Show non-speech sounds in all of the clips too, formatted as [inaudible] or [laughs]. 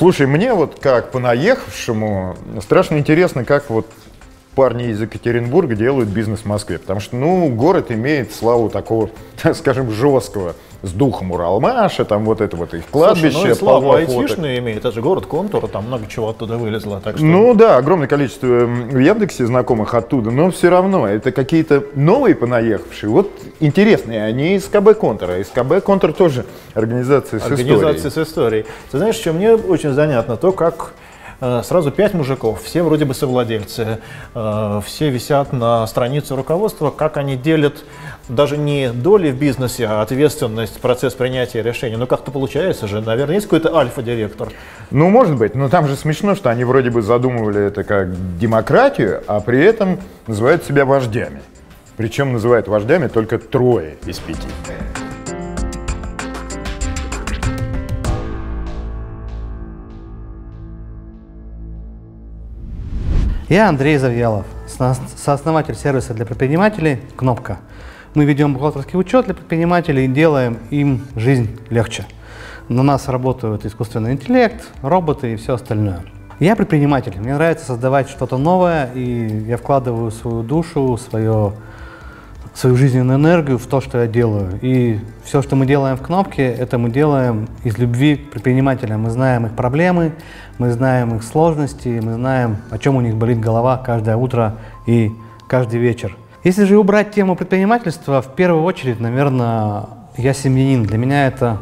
Слушай, мне вот как понаехавшему страшно интересно, как вот парни из Екатеринбурга делают бизнес в Москве. Потому что, ну, город имеет славу такого, [laughs] так скажем, жесткого с духом Уралмаша, там вот это вот их кладбище. Слушай, ну и слава айтишную имеет, это же город контур, там много чего оттуда вылезло. Так что... Ну да, огромное количество в Яндексе знакомых оттуда, но все равно это какие-то новые понаехавшие. Вот интересные, они из КБ Контура. Из КБ Контур тоже организация с организация историей. Организация с историей. Ты знаешь, что мне очень занятно, то как сразу пять мужиков, все вроде бы совладельцы, э, все висят на странице руководства, как они делят даже не доли в бизнесе, а ответственность, процесс принятия решений. Ну как-то получается же, наверное, есть какой-то альфа-директор. Ну, может быть, но там же смешно, что они вроде бы задумывали это как демократию, а при этом называют себя вождями. Причем называют вождями только трое из пяти. Я Андрей Завьялов, сооснователь сервиса для предпринимателей «Кнопка». Мы ведем бухгалтерский учет для предпринимателей и делаем им жизнь легче. На нас работают искусственный интеллект, роботы и все остальное. Я предприниматель, мне нравится создавать что-то новое, и я вкладываю свою душу, свое свою жизненную энергию в то, что я делаю. И все, что мы делаем в кнопке, это мы делаем из любви к предпринимателям. Мы знаем их проблемы, мы знаем их сложности, мы знаем, о чем у них болит голова каждое утро и каждый вечер. Если же убрать тему предпринимательства, в первую очередь, наверное, я семьянин. Для меня это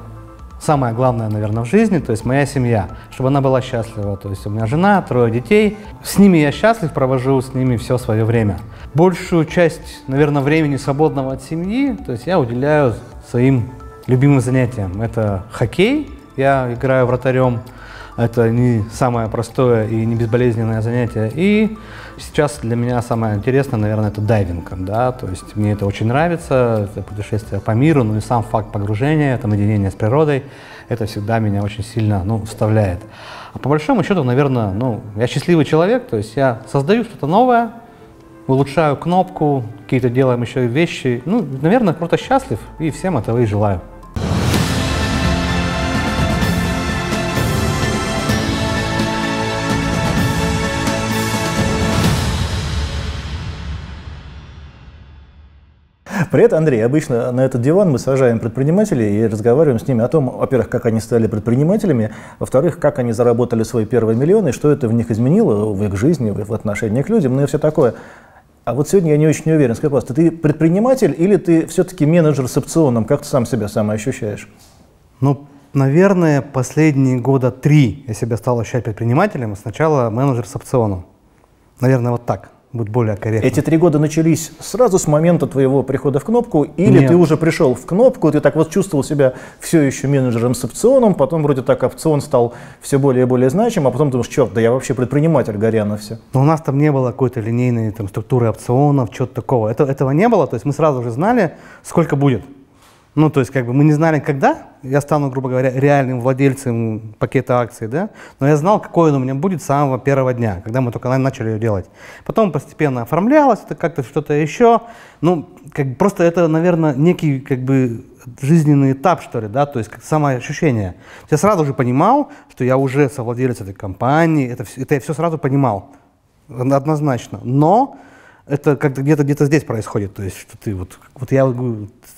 самое главное, наверное, в жизни, то есть моя семья, чтобы она была счастлива. То есть у меня жена, трое детей. С ними я счастлив, провожу с ними все свое время. Большую часть, наверное, времени свободного от семьи, то есть я уделяю своим любимым занятиям. Это хоккей, я играю вратарем, это не самое простое и не безболезненное занятие. И сейчас для меня самое интересное, наверное, это дайвинг. Да? То есть мне это очень нравится, это путешествие по миру, ну и сам факт погружения, это единение с природой, это всегда меня очень сильно ну, вставляет. А по большому счету, наверное, ну, я счастливый человек, то есть я создаю что-то новое, улучшаю кнопку, какие-то делаем еще вещи. Ну, наверное, просто счастлив и всем этого и желаю. Привет, Андрей, обычно на этот диван мы сажаем предпринимателей и разговариваем с ними о том, во-первых, как они стали предпринимателями, во-вторых, как они заработали свои первые миллионы, что это в них изменило в их жизни, в отношении к людям, ну и все такое. А вот сегодня я не очень уверен. Скажи, пожалуйста, ты предприниматель или ты все-таки менеджер с опционом? Как ты сам себя сам ощущаешь? Ну, наверное, последние года три я себя стал ощущать предпринимателем, сначала менеджер с опционом. Наверное, вот так будет более корректно. Эти три года начались сразу с момента твоего прихода в кнопку, или Нет. ты уже пришел в кнопку, ты так вот чувствовал себя все еще менеджером с опционом, потом вроде так опцион стал все более и более значим, а потом думаешь, черт, да я вообще предприниматель, горя на все. Но у нас там не было какой-то линейной там, структуры опционов, чего-то такого. Это, этого не было, то есть мы сразу же знали, сколько будет. Ну, то есть, как бы мы не знали, когда я стану, грубо говоря, реальным владельцем пакета акций, да, но я знал, какой он у меня будет с самого первого дня, когда мы только начали ее делать. Потом постепенно оформлялось, это как-то что-то еще. Ну, как, просто это, наверное, некий, как бы, жизненный этап, что ли, да, то есть как самое ощущение. Я сразу же понимал, что я уже совладелец этой компании, это, это я все сразу понимал, однозначно. Но это как-то где-то где-то здесь происходит. То есть, что ты вот, вот я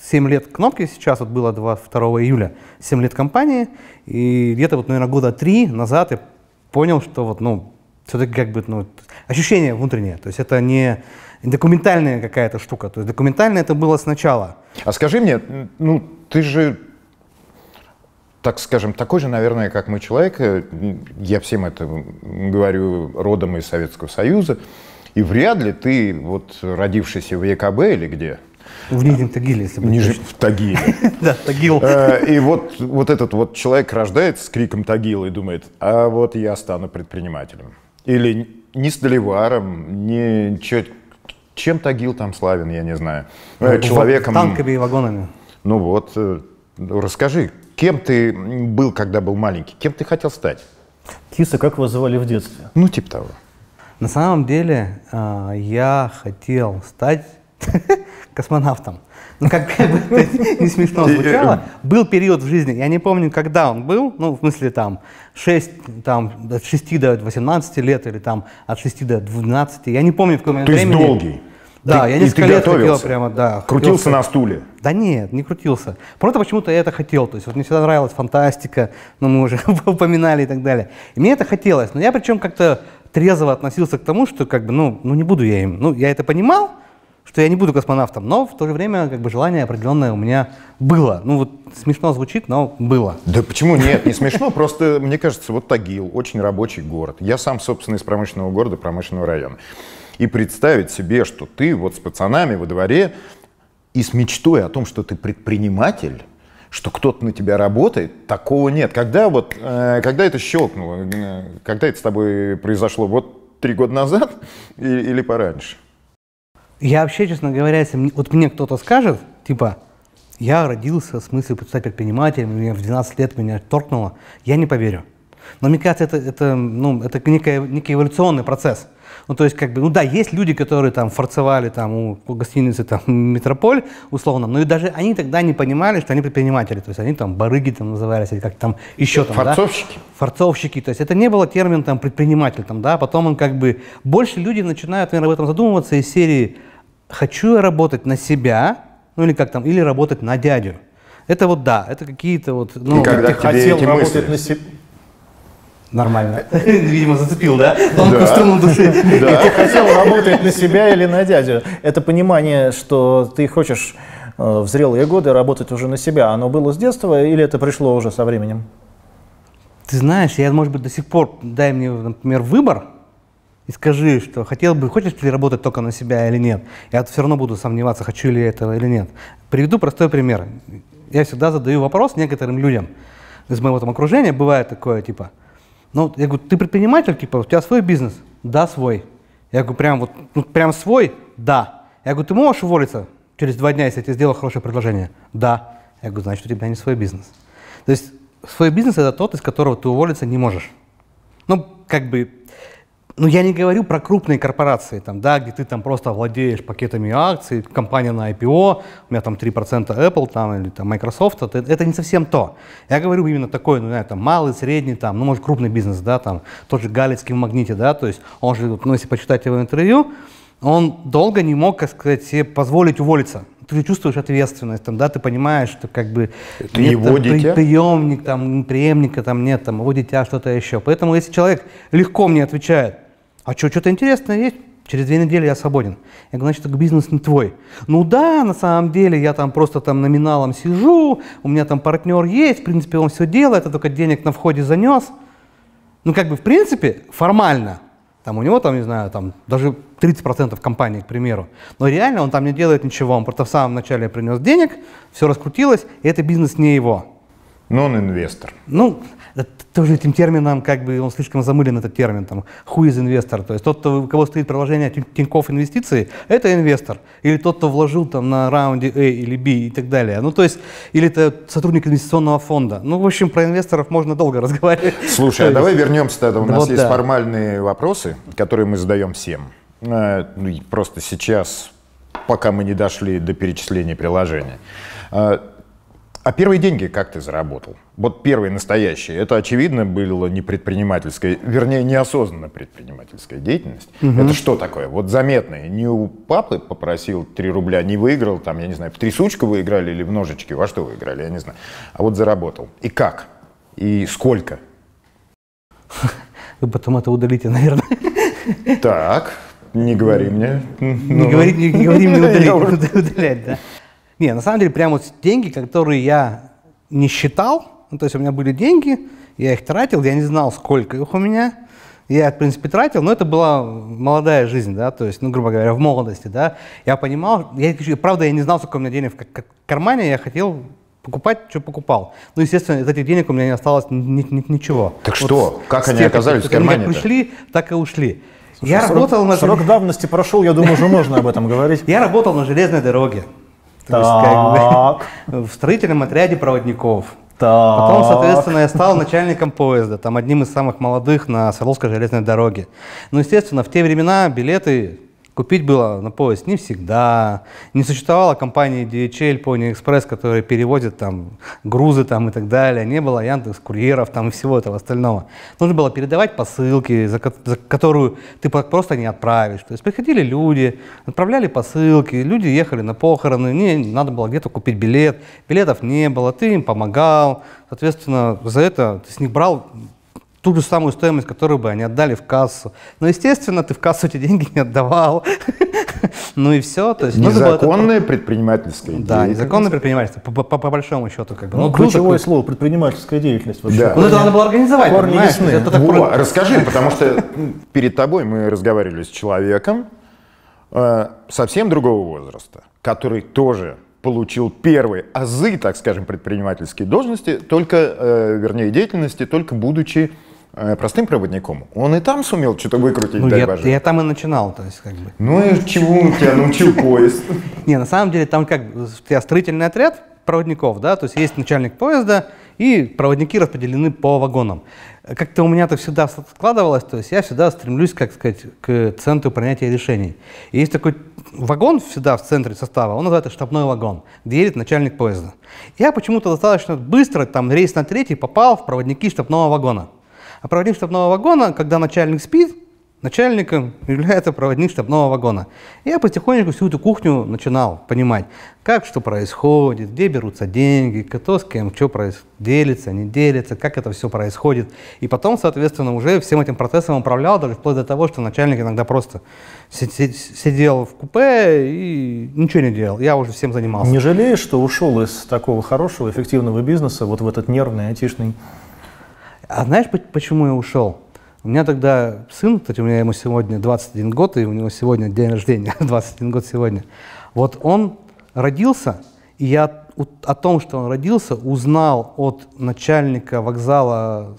7 лет кнопки сейчас, вот было 22 июля, 7 лет компании, и где-то вот, наверное, года три назад я понял, что вот, ну, все-таки как бы, ну, ощущение внутреннее. То есть это не документальная какая-то штука. То есть документальное это было сначала. А скажи мне, ну, ты же так скажем, такой же, наверное, как мы человек, я всем это говорю родом из Советского Союза, и вряд ли ты, вот родившийся в ЕКБ или где, в Нижнем Тагиле, если бы Ниже, В [laughs] Тагиле. [laughs] Да, Тагил. Э, и вот, вот этот вот человек рождается с криком Тагила и думает, а вот я стану предпринимателем. Или не столиваром, не чем Тагил там славен, я не знаю. Э, человеком... Танками и вагонами. Ну вот, э, расскажи, кем ты был, когда был маленький? Кем ты хотел стать? Киса, как вас звали в детстве? Ну, типа того. На самом деле, я хотел стать [laughs] космонавтом. Ну, как бы это не смешно звучало. Был период в жизни, я не помню, когда он был, ну, в смысле, там, 6, там, от 6 до 18 лет или там от 6 до 12, я не помню, в какой момент То есть долгий? Да, Ты- я несколько лет хотел прямо, да. Крутился хотел на стуле? да нет, не крутился. Просто почему-то я это хотел. То есть вот мне всегда нравилась фантастика, ну мы уже [laughs] упоминали и так далее. И мне это хотелось. Но я причем как-то трезво относился к тому, что как бы, ну, ну не буду я им. Ну, я это понимал, что я не буду космонавтом, но в то же время как бы желание определенное у меня было. Ну вот смешно звучит, но было. Да почему нет, не смешно, просто мне кажется, вот Тагил, очень рабочий город. Я сам, собственно, из промышленного города, промышленного района. И представить себе, что ты вот с пацанами во дворе и с мечтой о том, что ты предприниматель, что кто-то на тебя работает, такого нет. Когда вот, э, когда это щелкнуло, э, когда это с тобой произошло, вот три года назад и- или пораньше? Я вообще, честно говоря, если мне- вот мне кто-то скажет, типа, я родился с мыслью стать предпринимателем, и в 12 лет меня торкнуло, я не поверю. Но мне кажется, это, это, ну, это некий, некий эволюционный процесс. Ну, то есть, как бы, ну да, есть люди, которые там форцевали там у, гостиницы там Метрополь, условно, но и даже они тогда не понимали, что они предприниматели. То есть они там барыги там назывались, или как там еще там, да? Форцовщики? форцовщики, то есть это не было термин там предприниматель, там, да, потом он как бы, больше люди начинают, наверное, об этом задумываться из серии «хочу я работать на себя», ну или как там, или работать на дядю. Это вот да, это какие-то вот, ну, И когда тебе хотел эти работать мысли? на себе. нормально. [laughs] Видимо, зацепил, да? Тонкую струну души. И ты хотел работать на себя или на дядю. Это понимание, что ты хочешь э, в зрелые годы работать уже на себя, оно было с детства или это пришло уже со временем? Ты знаешь, я, может быть, до сих пор, дай мне, например, выбор, и скажи, что хотел бы, хочешь ли работать только на себя или нет. Я все равно буду сомневаться, хочу ли я этого или нет. Приведу простой пример. Я всегда задаю вопрос некоторым людям из моего там окружения. Бывает такое, типа, ну, я говорю, ты предприниматель, типа, у тебя свой бизнес? Да, свой. Я говорю, прям вот, ну, прям свой? Да. Я говорю, ты можешь уволиться через два дня, если я тебе сделал хорошее предложение? Да. Я говорю, значит, у тебя не свой бизнес. То есть свой бизнес это тот, из которого ты уволиться не можешь. Ну, как бы, ну, я не говорю про крупные корпорации, там, да, где ты там просто владеешь пакетами акций, компания на IPO, у меня там 3% Apple там, или там Microsoft, это, это не совсем то. Я говорю именно такой, ну, знаю, там, малый, средний, там, ну, может, крупный бизнес, да, там, тот же Галицкий в Магните, да, то есть он же, ну, если почитать его интервью, он долго не мог, как сказать, себе позволить уволиться. Ты чувствуешь ответственность, там, да, ты понимаешь, что как бы Это нет его там дитя? приемник, там, преемника там нет, там, его дитя, что-то еще. Поэтому если человек легко мне отвечает, а что, что-то интересное есть, через две недели я свободен. Я говорю, значит, так бизнес не твой. Ну да, на самом деле, я там просто там номиналом сижу, у меня там партнер есть, в принципе, он все делает, я только денег на входе занес. Ну, как бы, в принципе, формально, там у него там, не знаю, там даже 30% компании, к примеру. Но реально он там не делает ничего, он просто в самом начале принес денег, все раскрутилось, и это бизнес не его. Но он инвестор. Ну, это тоже этим термином, как бы, он слишком замылен, этот термин, там, who is инвестор, то есть тот, кто, у кого стоит приложение Тин- Тинькофф Инвестиции, это инвестор, или тот, кто вложил там на раунде A или B и так далее, ну, то есть, или это сотрудник инвестиционного фонда, ну, в общем, про инвесторов можно долго [laughs] разговаривать. Слушай, а давай вернемся тогда. У нас вот есть да. формальные вопросы, которые мы задаем всем. Э, ну, Просто сейчас, пока мы не дошли до перечисления приложения. Э, А первые деньги как ты заработал? Вот первые настоящие. Это, очевидно, было не предпринимательская, вернее, неосознанно предпринимательская деятельность. Это что такое? Вот заметное. Не у папы попросил 3 рубля, не выиграл, там, я не знаю, в трясучку вы играли или в ножички, во что вы играли, я не знаю. А вот заработал. И как? И сколько? Вы потом это удалите, наверное. Так, не говори мне. Не говори, не, говори мне [laughs] удалить, [laughs] удалять, да. Не, на самом деле, прям вот деньги, которые я не считал, ну, то есть у меня были деньги, я их тратил, я не знал, сколько их у меня, я, в принципе, тратил, но это была молодая жизнь, да, то есть, ну, грубо говоря, в молодости, да, я понимал, я, правда, я не знал, сколько у меня денег в кармане, я хотел покупать, что покупал. Ну, естественно, из этих денег у меня не осталось ни- ни- ничего. Так что? Как они тех, оказались в как они как пришли, так и ушли. я Срок- работал на Срок давности прошел, я думаю, уже можно об этом говорить. я работал на железной дороге. То есть, Так. как бы, [laughs] в строительном отряде проводников. Так. Потом, соответственно, я стал начальником поезда, там одним из самых молодых на Свердловской железной дороге. Ну, естественно, в те времена билеты Купить было на поезд не всегда. Не существовало компании DHL, Pony Express, которые переводят там грузы там и так далее. Не было Яндекс курьеров там и всего этого остального. Нужно было передавать посылки, за, за которую ты просто не отправишь. То есть приходили люди, отправляли посылки, люди ехали на похороны, не надо было где-то купить билет, билетов не было, ты им помогал. Соответственно, за это ты с них брал ту же самую стоимость, которую бы они отдали в кассу. Но, естественно, ты в кассу эти деньги не отдавал. [laughs] ну и все. То есть, незаконное это... предпринимательское Да, незаконное предпринимательство, по, по, по большому счету. Как бы. Ну, ну ключевое такой... слово предпринимательская деятельность. Вообще. Да. Ну, это надо было организовать? Это так Во. Расскажи, [laughs] потому что перед тобой мы разговаривали с человеком э, совсем другого возраста, который тоже получил первые азы, так скажем, предпринимательские должности, только, э, вернее, деятельности, только будучи простым проводником, он и там сумел что-то выкрутить, ну, я, боже. я там и начинал, то есть как бы. Ну и чему тебя научил [laughs] поезд? Не, на самом деле там как, у тебя строительный отряд проводников, да, то есть есть начальник поезда, и проводники распределены по вагонам. Как-то у меня это всегда складывалось, то есть я всегда стремлюсь, как сказать, к центру принятия решений. И есть такой вагон всегда в центре состава, он называется штабной вагон, где едет начальник поезда. Я почему-то достаточно быстро, там рейс на третий, попал в проводники штабного вагона. А проводник штабного вагона, когда начальник спит, начальником является проводник штабного вагона. Я потихонечку всю эту кухню начинал понимать, как что происходит, где берутся деньги, кто с кем что происходит, делится, не делится, как это все происходит. И потом, соответственно, уже всем этим процессом управлял, даже вплоть до того, что начальник иногда просто сидел в купе и ничего не делал. Я уже всем занимался. Не жалеешь, что ушел из такого хорошего, эффективного бизнеса вот в этот нервный, айтишный а знаешь, почему я ушел? У меня тогда сын, кстати, у меня ему сегодня 21 год, и у него сегодня день рождения, [laughs] 21 год сегодня. Вот он родился, и я о том, что он родился, узнал от начальника вокзала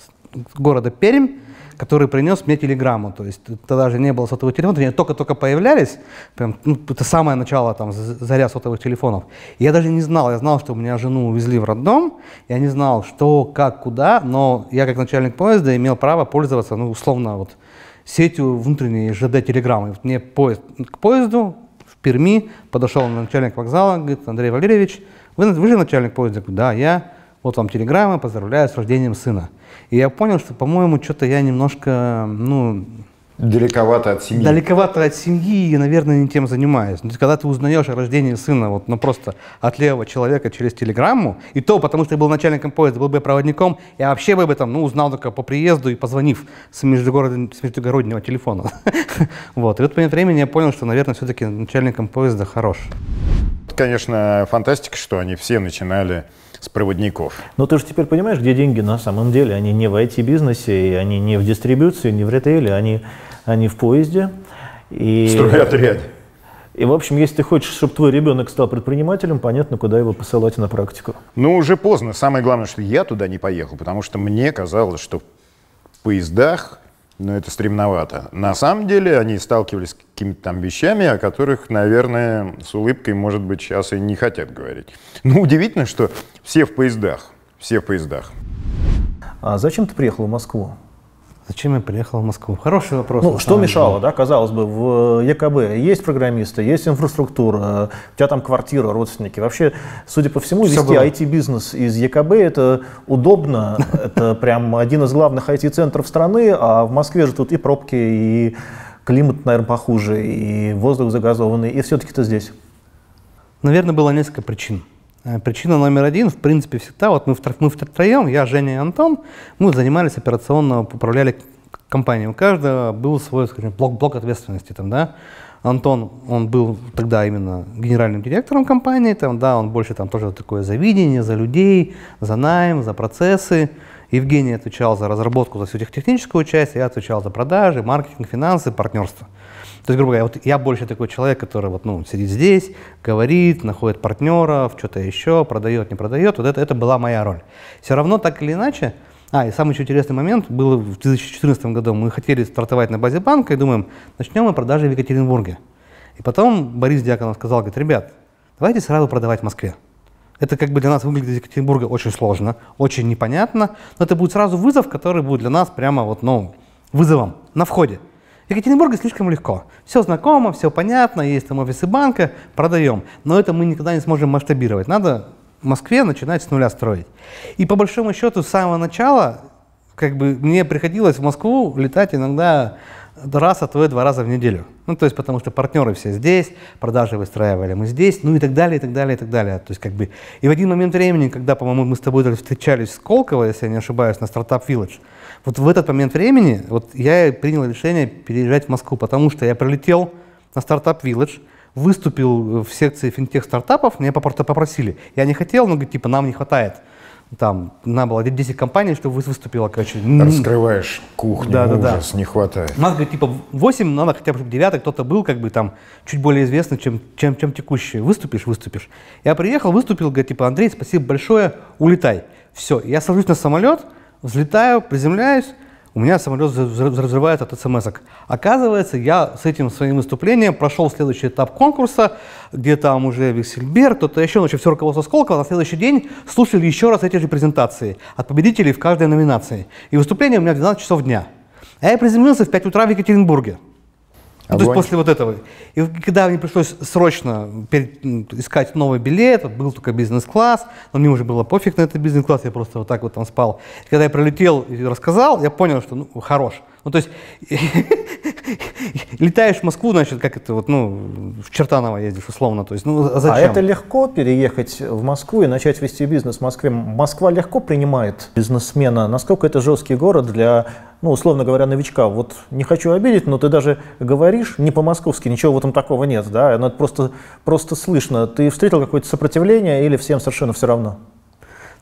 города Пермь, который принес мне телеграмму. То есть тогда же не было сотовых телефонов, они только-только появлялись, прям, ну, это самое начало там, заря сотовых телефонов. И я даже не знал, я знал, что у меня жену увезли в роддом, я не знал, что, как, куда, но я как начальник поезда имел право пользоваться, ну, условно, вот, сетью внутренней ЖД-телеграммы. Вот мне поезд, к поезду в Перми подошел начальник вокзала, говорит, Андрей Валерьевич, вы, вы же начальник поезда? Я говорю, да, я. Вот вам телеграмма, поздравляю с рождением сына. И я понял, что, по-моему, что-то я немножко, ну... Далековато от семьи. Далековато от семьи и, наверное, не тем занимаюсь. Но когда ты узнаешь о рождении сына вот, ну, просто от левого человека через телеграмму, и то потому, что я был начальником поезда, был бы проводником, я вообще бы об этом ну, узнал только по приезду и позвонив с, междугород... с междугороднего телефона. [laughs] вот. И вот по времени я понял, что, наверное, все-таки начальником поезда хорош. Конечно, фантастика, что они все начинали с проводников. Но ты же теперь понимаешь, где деньги на самом деле. Они не в IT-бизнесе, и они не в дистрибуции, не в ритейле, они, они в поезде. И... Стройотряд. И, в общем, если ты хочешь, чтобы твой ребенок стал предпринимателем, понятно, куда его посылать на практику. Ну, уже поздно. Самое главное, что я туда не поехал, потому что мне казалось, что в поездах но это стремновато. На самом деле они сталкивались с какими-то там вещами, о которых, наверное, с улыбкой, может быть, сейчас и не хотят говорить. Ну, удивительно, что все в поездах, все в поездах. А зачем ты приехал в Москву? Зачем я приехал в Москву? Хороший вопрос. Ну, что мешало, да, казалось бы, в ЕКБ есть программисты, есть инфраструктура, у тебя там квартира, родственники. Вообще, судя по всему, Все вести IT-бизнес из ЕКБ это удобно, [laughs] это прям один из главных IT-центров страны, а в Москве же тут и пробки, и климат, наверное, похуже, и воздух загазованный, и все-таки ты здесь. Наверное, было несколько причин. Э, причина номер один, в принципе, всегда, вот мы, мы втроем, я, Женя и Антон, мы занимались операционно, управляли компанией. У каждого был свой, скажем, блок, блок ответственности. Там, да? Антон, он был тогда именно генеральным директором компании, там, да, он больше там тоже такое за видение, за людей, за найм, за процессы. Евгений отвечал за разработку, за всю техническую часть, я отвечал за продажи, маркетинг, финансы, партнерство. То есть, грубо говоря, вот я больше такой человек, который вот, ну, сидит здесь, говорит, находит партнеров, что-то еще, продает, не продает. Вот это, это была моя роль. Все равно, так или иначе, а, и самый еще интересный момент был в 2014 году. Мы хотели стартовать на базе банка и думаем, начнем мы продажи в Екатеринбурге. И потом Борис Дьяконов сказал, говорит, ребят, давайте сразу продавать в Москве. Это как бы для нас выглядит из Екатеринбурга очень сложно, очень непонятно, но это будет сразу вызов, который будет для нас прямо вот, ну, вызовом на входе. Екатеринбурге слишком легко. Все знакомо, все понятно, есть там офисы банка, продаем. Но это мы никогда не сможем масштабировать. Надо в Москве начинать с нуля строить. И по большому счету с самого начала как бы мне приходилось в Москву летать иногда раз, а то и два раза в неделю. Ну, то есть, потому что партнеры все здесь, продажи выстраивали мы здесь, ну и так далее, и так далее, и так далее. То есть, как бы, и в один момент времени, когда, по-моему, мы с тобой встречались в Сколково, если я не ошибаюсь, на стартап Village, вот в этот момент времени вот я принял решение переезжать в Москву, потому что я прилетел на стартап Village, выступил в секции финтех стартапов, меня попросили. Я не хотел, но говорит, типа, нам не хватает там, надо было 10 компаний, чтобы выступила, короче. Раскрываешь кухню, да, ужас, да, да. не хватает. Надо, говорит, типа 8, надо хотя бы, чтобы 9 кто-то был, как бы там, чуть более известный, чем, чем, чем текущий. Выступишь, выступишь. Я приехал, выступил, говорит, типа, Андрей, спасибо большое, улетай. Все, я сажусь на самолет, взлетаю, приземляюсь, у меня самолет взрывается от смс -ок. Оказывается, я с этим своим выступлением прошел следующий этап конкурса, где там уже Вексельберг, кто-то еще, ну, все руководство Сколково, на следующий день слушали еще раз эти же презентации от победителей в каждой номинации. И выступление у меня в 12 часов дня. А я приземлился в 5 утра в Екатеринбурге. Ну, то есть после вот этого. И когда мне пришлось срочно искать новый билет, вот был только бизнес-класс, но мне уже было пофиг на этот бизнес-класс, я просто вот так вот там спал. И когда я прилетел и рассказал, я понял, что ну, хорош. Ну, то есть [laughs] летаешь в Москву, значит, как это вот, ну, в Чертаново ездишь условно, то есть, ну, а зачем? А это легко переехать в Москву и начать вести бизнес в Москве? Москва легко принимает бизнесмена? Насколько это жесткий город для, ну, условно говоря, новичка? Вот не хочу обидеть, но ты даже говоришь не по-московски, ничего в этом такого нет, да? Но это просто, просто слышно. Ты встретил какое-то сопротивление или всем совершенно все равно?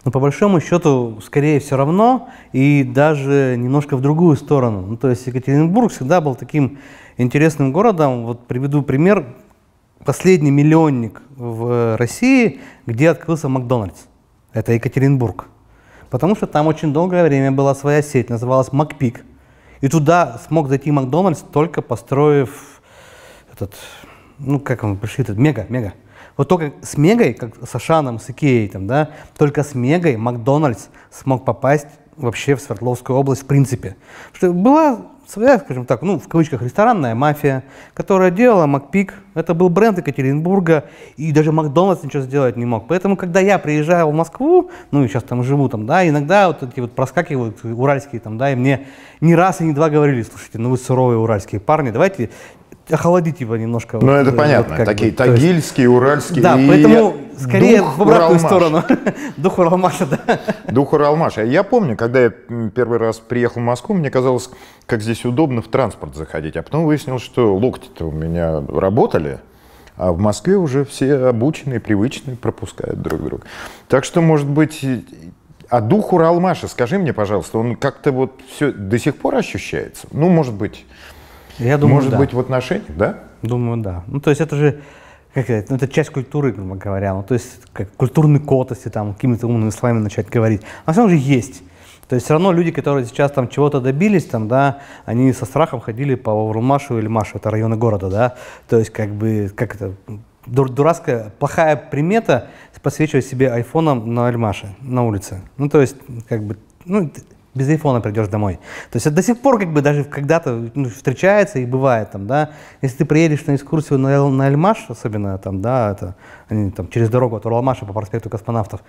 Но по большому счету, скорее все равно, и даже немножко в другую сторону. Ну, то есть Екатеринбург всегда был таким интересным городом. Вот приведу пример. Последний миллионник в России, где открылся Макдональдс. Это Екатеринбург. Потому что там очень долгое время была своя сеть, называлась Макпик. И туда смог зайти Макдональдс, только построив этот, ну как он пришли, этот мега, мега. Вот только с Мегой, как с Ашаном, с Икеей, там, да, только с Мегой Макдональдс смог попасть вообще в Свердловскую область в принципе. Что была своя, скажем так, ну, в кавычках, ресторанная мафия, которая делала Макпик. Это был бренд Екатеринбурга, и даже Макдональдс ничего сделать не мог. Поэтому, когда я приезжал в Москву, ну, и сейчас там живу, там, да, иногда вот эти вот проскакивают уральские, там, да, и мне не раз и не два говорили, слушайте, ну, вы суровые уральские парни, давайте охладить его немножко. Ну, вот, это понятно. Вот, Такие бы, тагильские, есть... уральские. Да, поэтому скорее в обратную Уралмаш. сторону. [laughs] Дух Уралмаша, да. Дух Уралмаша. Я помню, когда я первый раз приехал в Москву, мне казалось, как здесь удобно в транспорт заходить. А потом выяснилось, что локти-то у меня работали. А в Москве уже все обученные, привычные, пропускают друг друга. Так что, может быть, а дух Уралмаша, скажи мне, пожалуйста, он как-то вот все до сих пор ощущается? Ну, может быть, я думаю, Может да. быть, в отношениях, да? Думаю, да. Ну, то есть это же как это, ну, это часть культуры, грубо говоря. Ну, то есть как культурный код, если там какими-то умными словами начать говорить. На самом деле есть. То есть все равно люди, которые сейчас там чего-то добились, там, да, они со страхом ходили по Урмашу или Машу, это районы города, да. То есть как бы, как это, дурацкая, плохая примета посвечивать себе айфоном на Альмаше, на улице. Ну, то есть, как бы, ну, без айфона придешь домой. То есть это до сих пор как бы даже когда-то ну, встречается и бывает там, да. Если ты приедешь на экскурсию на, на Альмаш, особенно там, да, это они, там, через дорогу от Уралмаша по проспекту космонавтов,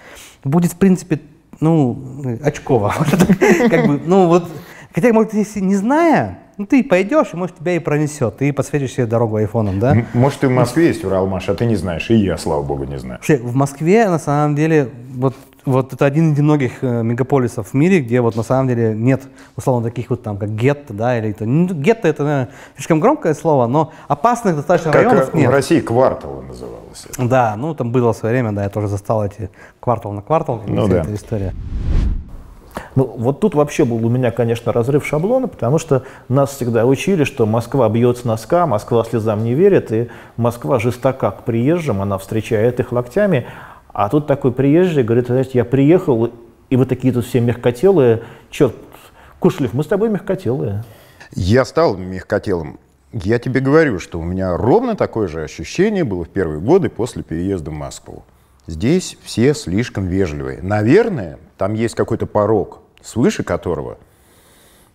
будет в принципе, ну, очково. [laughs] как бы, ну вот, хотя, может, если не зная, ну, ты пойдешь, и, может, тебя и пронесет. Ты подсветишь себе дорогу айфоном, да? Может, и в Москве есть Уралмаш, а ты не знаешь, и я, слава богу, не знаю. Вообще, в Москве, на самом деле, вот вот это один из немногих э, мегаполисов в мире, где вот на самом деле нет, условно, таких вот там, как гетто, да, или это, ну, гетто это, наверное, слишком громкое слово, но опасных достаточно как районов нет. в России кварталы называлось. Это. Да, ну там было в свое время, да, я тоже застал эти квартал на квартал, ну, да. эта история. Ну, вот тут вообще был у меня, конечно, разрыв шаблона, потому что нас всегда учили, что Москва бьется носка, Москва слезам не верит, и Москва жестока к приезжим, она встречает их локтями, а тут такой приезжий говорит, знаете, я приехал, и вы такие тут все мягкотелые. Черт, Кушлев, мы с тобой мягкотелые. Я стал мягкотелым. Я тебе говорю, что у меня ровно такое же ощущение было в первые годы после переезда в Москву. Здесь все слишком вежливые. Наверное, там есть какой-то порог, свыше которого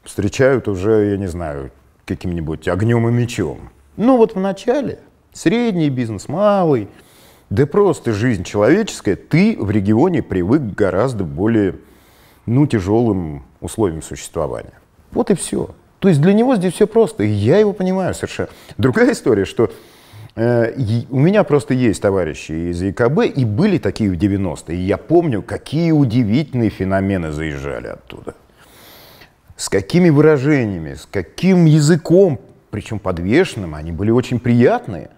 встречают уже, я не знаю, каким-нибудь огнем и мечом. Ну вот в начале, средний бизнес, малый, да просто жизнь человеческая, ты в регионе привык к гораздо более ну, тяжелым условиям существования. Вот и все. То есть для него здесь все просто, и я его понимаю совершенно. Другая история, что э, у меня просто есть товарищи из ЕКБ, и были такие в 90-е, и я помню, какие удивительные феномены заезжали оттуда. С какими выражениями, с каким языком, причем подвешенным, они были очень приятные,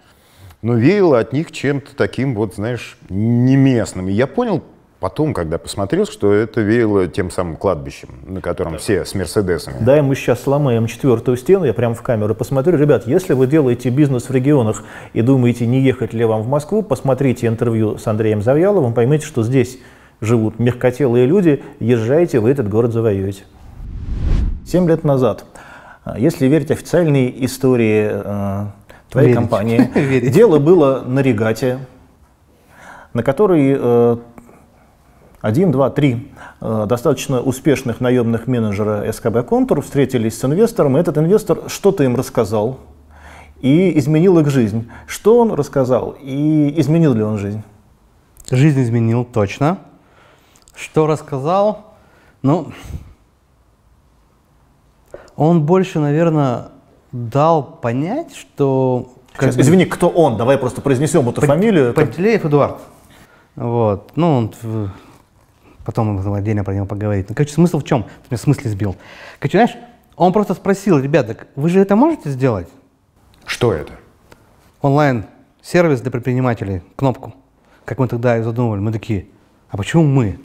но веяло от них чем-то таким вот, знаешь, не местным. И я понял, потом, когда посмотрел, что это веяло тем самым кладбищем, на котором да. все с Мерседесами. Да, мы сейчас сломаем четвертую стену, я прямо в камеру посмотрю. Ребят, если вы делаете бизнес в регионах и думаете, не ехать ли вам в Москву, посмотрите интервью с Андреем Завьяловым, поймете, что здесь живут мягкотелые люди, езжайте, вы этот город завоюете. Семь лет назад, если верить официальной истории э, твоей верить. компании, [laughs] дело было на регате, на которой э, один, два, три э, достаточно успешных наемных менеджера СКБ «Контур» встретились с инвестором, и этот инвестор что-то им рассказал и изменил их жизнь. Что он рассказал и изменил ли он жизнь? Жизнь изменил, точно. Что рассказал? Ну, он больше, наверное, дал понять, что... Сейчас, бы, извини, кто он? Давай просто произнесем эту фамилию. Пантелеев Эдуард. Вот. Ну, он Потом мы отдельно про него поговорить. Ну, короче, смысл в чем? Ты меня в смысле сбил. Короче, знаешь, он просто спросил, ребята, вы же это можете сделать? Что это? Онлайн-сервис для предпринимателей, кнопку. Как мы тогда и задумывали. Мы такие, а почему мы?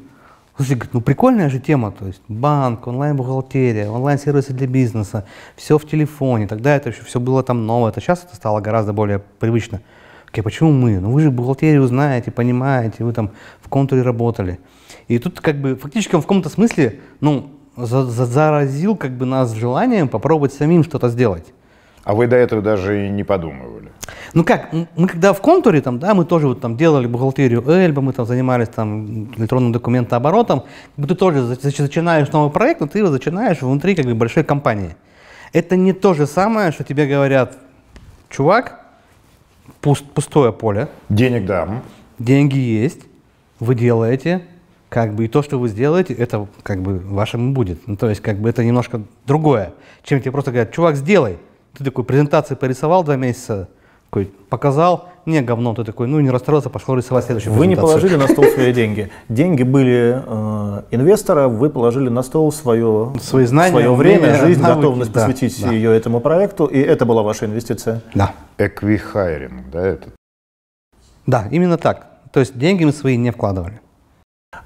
Слушай, говорит, ну прикольная же тема, то есть банк, онлайн-бухгалтерия, онлайн-сервисы для бизнеса, все в телефоне. Тогда это еще все было там новое, это сейчас это стало гораздо более привычно. Окей, почему мы? Ну вы же бухгалтерию знаете, понимаете, вы там в контуре работали. И тут как бы фактически он в каком-то смысле, ну, за за заразил как бы нас желанием попробовать самим что-то сделать. А вы до этого даже и не подумывали? Ну как, мы когда в контуре, там, да, мы тоже вот там делали бухгалтерию Эльба, мы там занимались там электронным документооборотом, ты тоже начинаешь новый проект, но ты его начинаешь внутри как бы большой компании. Это не то же самое, что тебе говорят, чувак, пуст, пустое поле. Денег да. Деньги есть, вы делаете, как бы и то, что вы сделаете, это как бы вашим будет. Ну, то есть как бы это немножко другое, чем тебе просто говорят, чувак, сделай. Ты такой презентации порисовал два месяца, такой показал, не говно, ты такой, ну не расстроился, пошел рисовать следующую Вы не положили на стол [laughs] свои деньги. Деньги были э, инвестора, вы положили на стол свое, Свои знания, свое время, жизнь, навыки, готовность да, посвятить да. ее этому проекту, и это была ваша инвестиция? Да. Эквихайринг, да, это? Да, именно так. То есть деньги мы свои не вкладывали.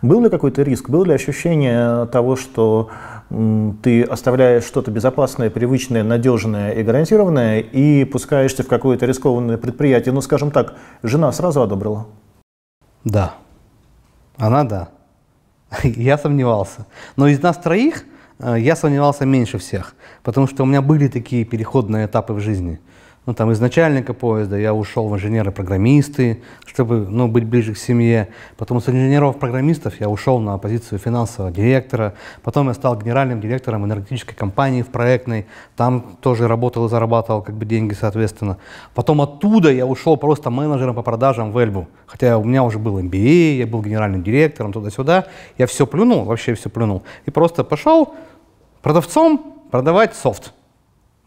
Был ли какой-то риск? Было ли ощущение того, что ты оставляешь что-то безопасное, привычное, надежное и гарантированное и пускаешься в какое-то рискованное предприятие? Ну, скажем так, жена сразу одобрила? Да. Она да. [laughs] Я сомневался. Но из нас троих э, я сомневался меньше всех, потому что у меня были такие переходные этапы в жизни ну, там, из начальника поезда я ушел в инженеры-программисты, чтобы ну, быть ближе к семье. Потом с инженеров-программистов я ушел на позицию финансового директора. Потом я стал генеральным директором энергетической компании в проектной. Там тоже работал и зарабатывал как бы деньги, соответственно. Потом оттуда я ушел просто менеджером по продажам в Эльбу. Хотя у меня уже был MBA, я был генеральным директором туда-сюда. Я все плюнул, вообще все плюнул. И просто пошел продавцом продавать софт.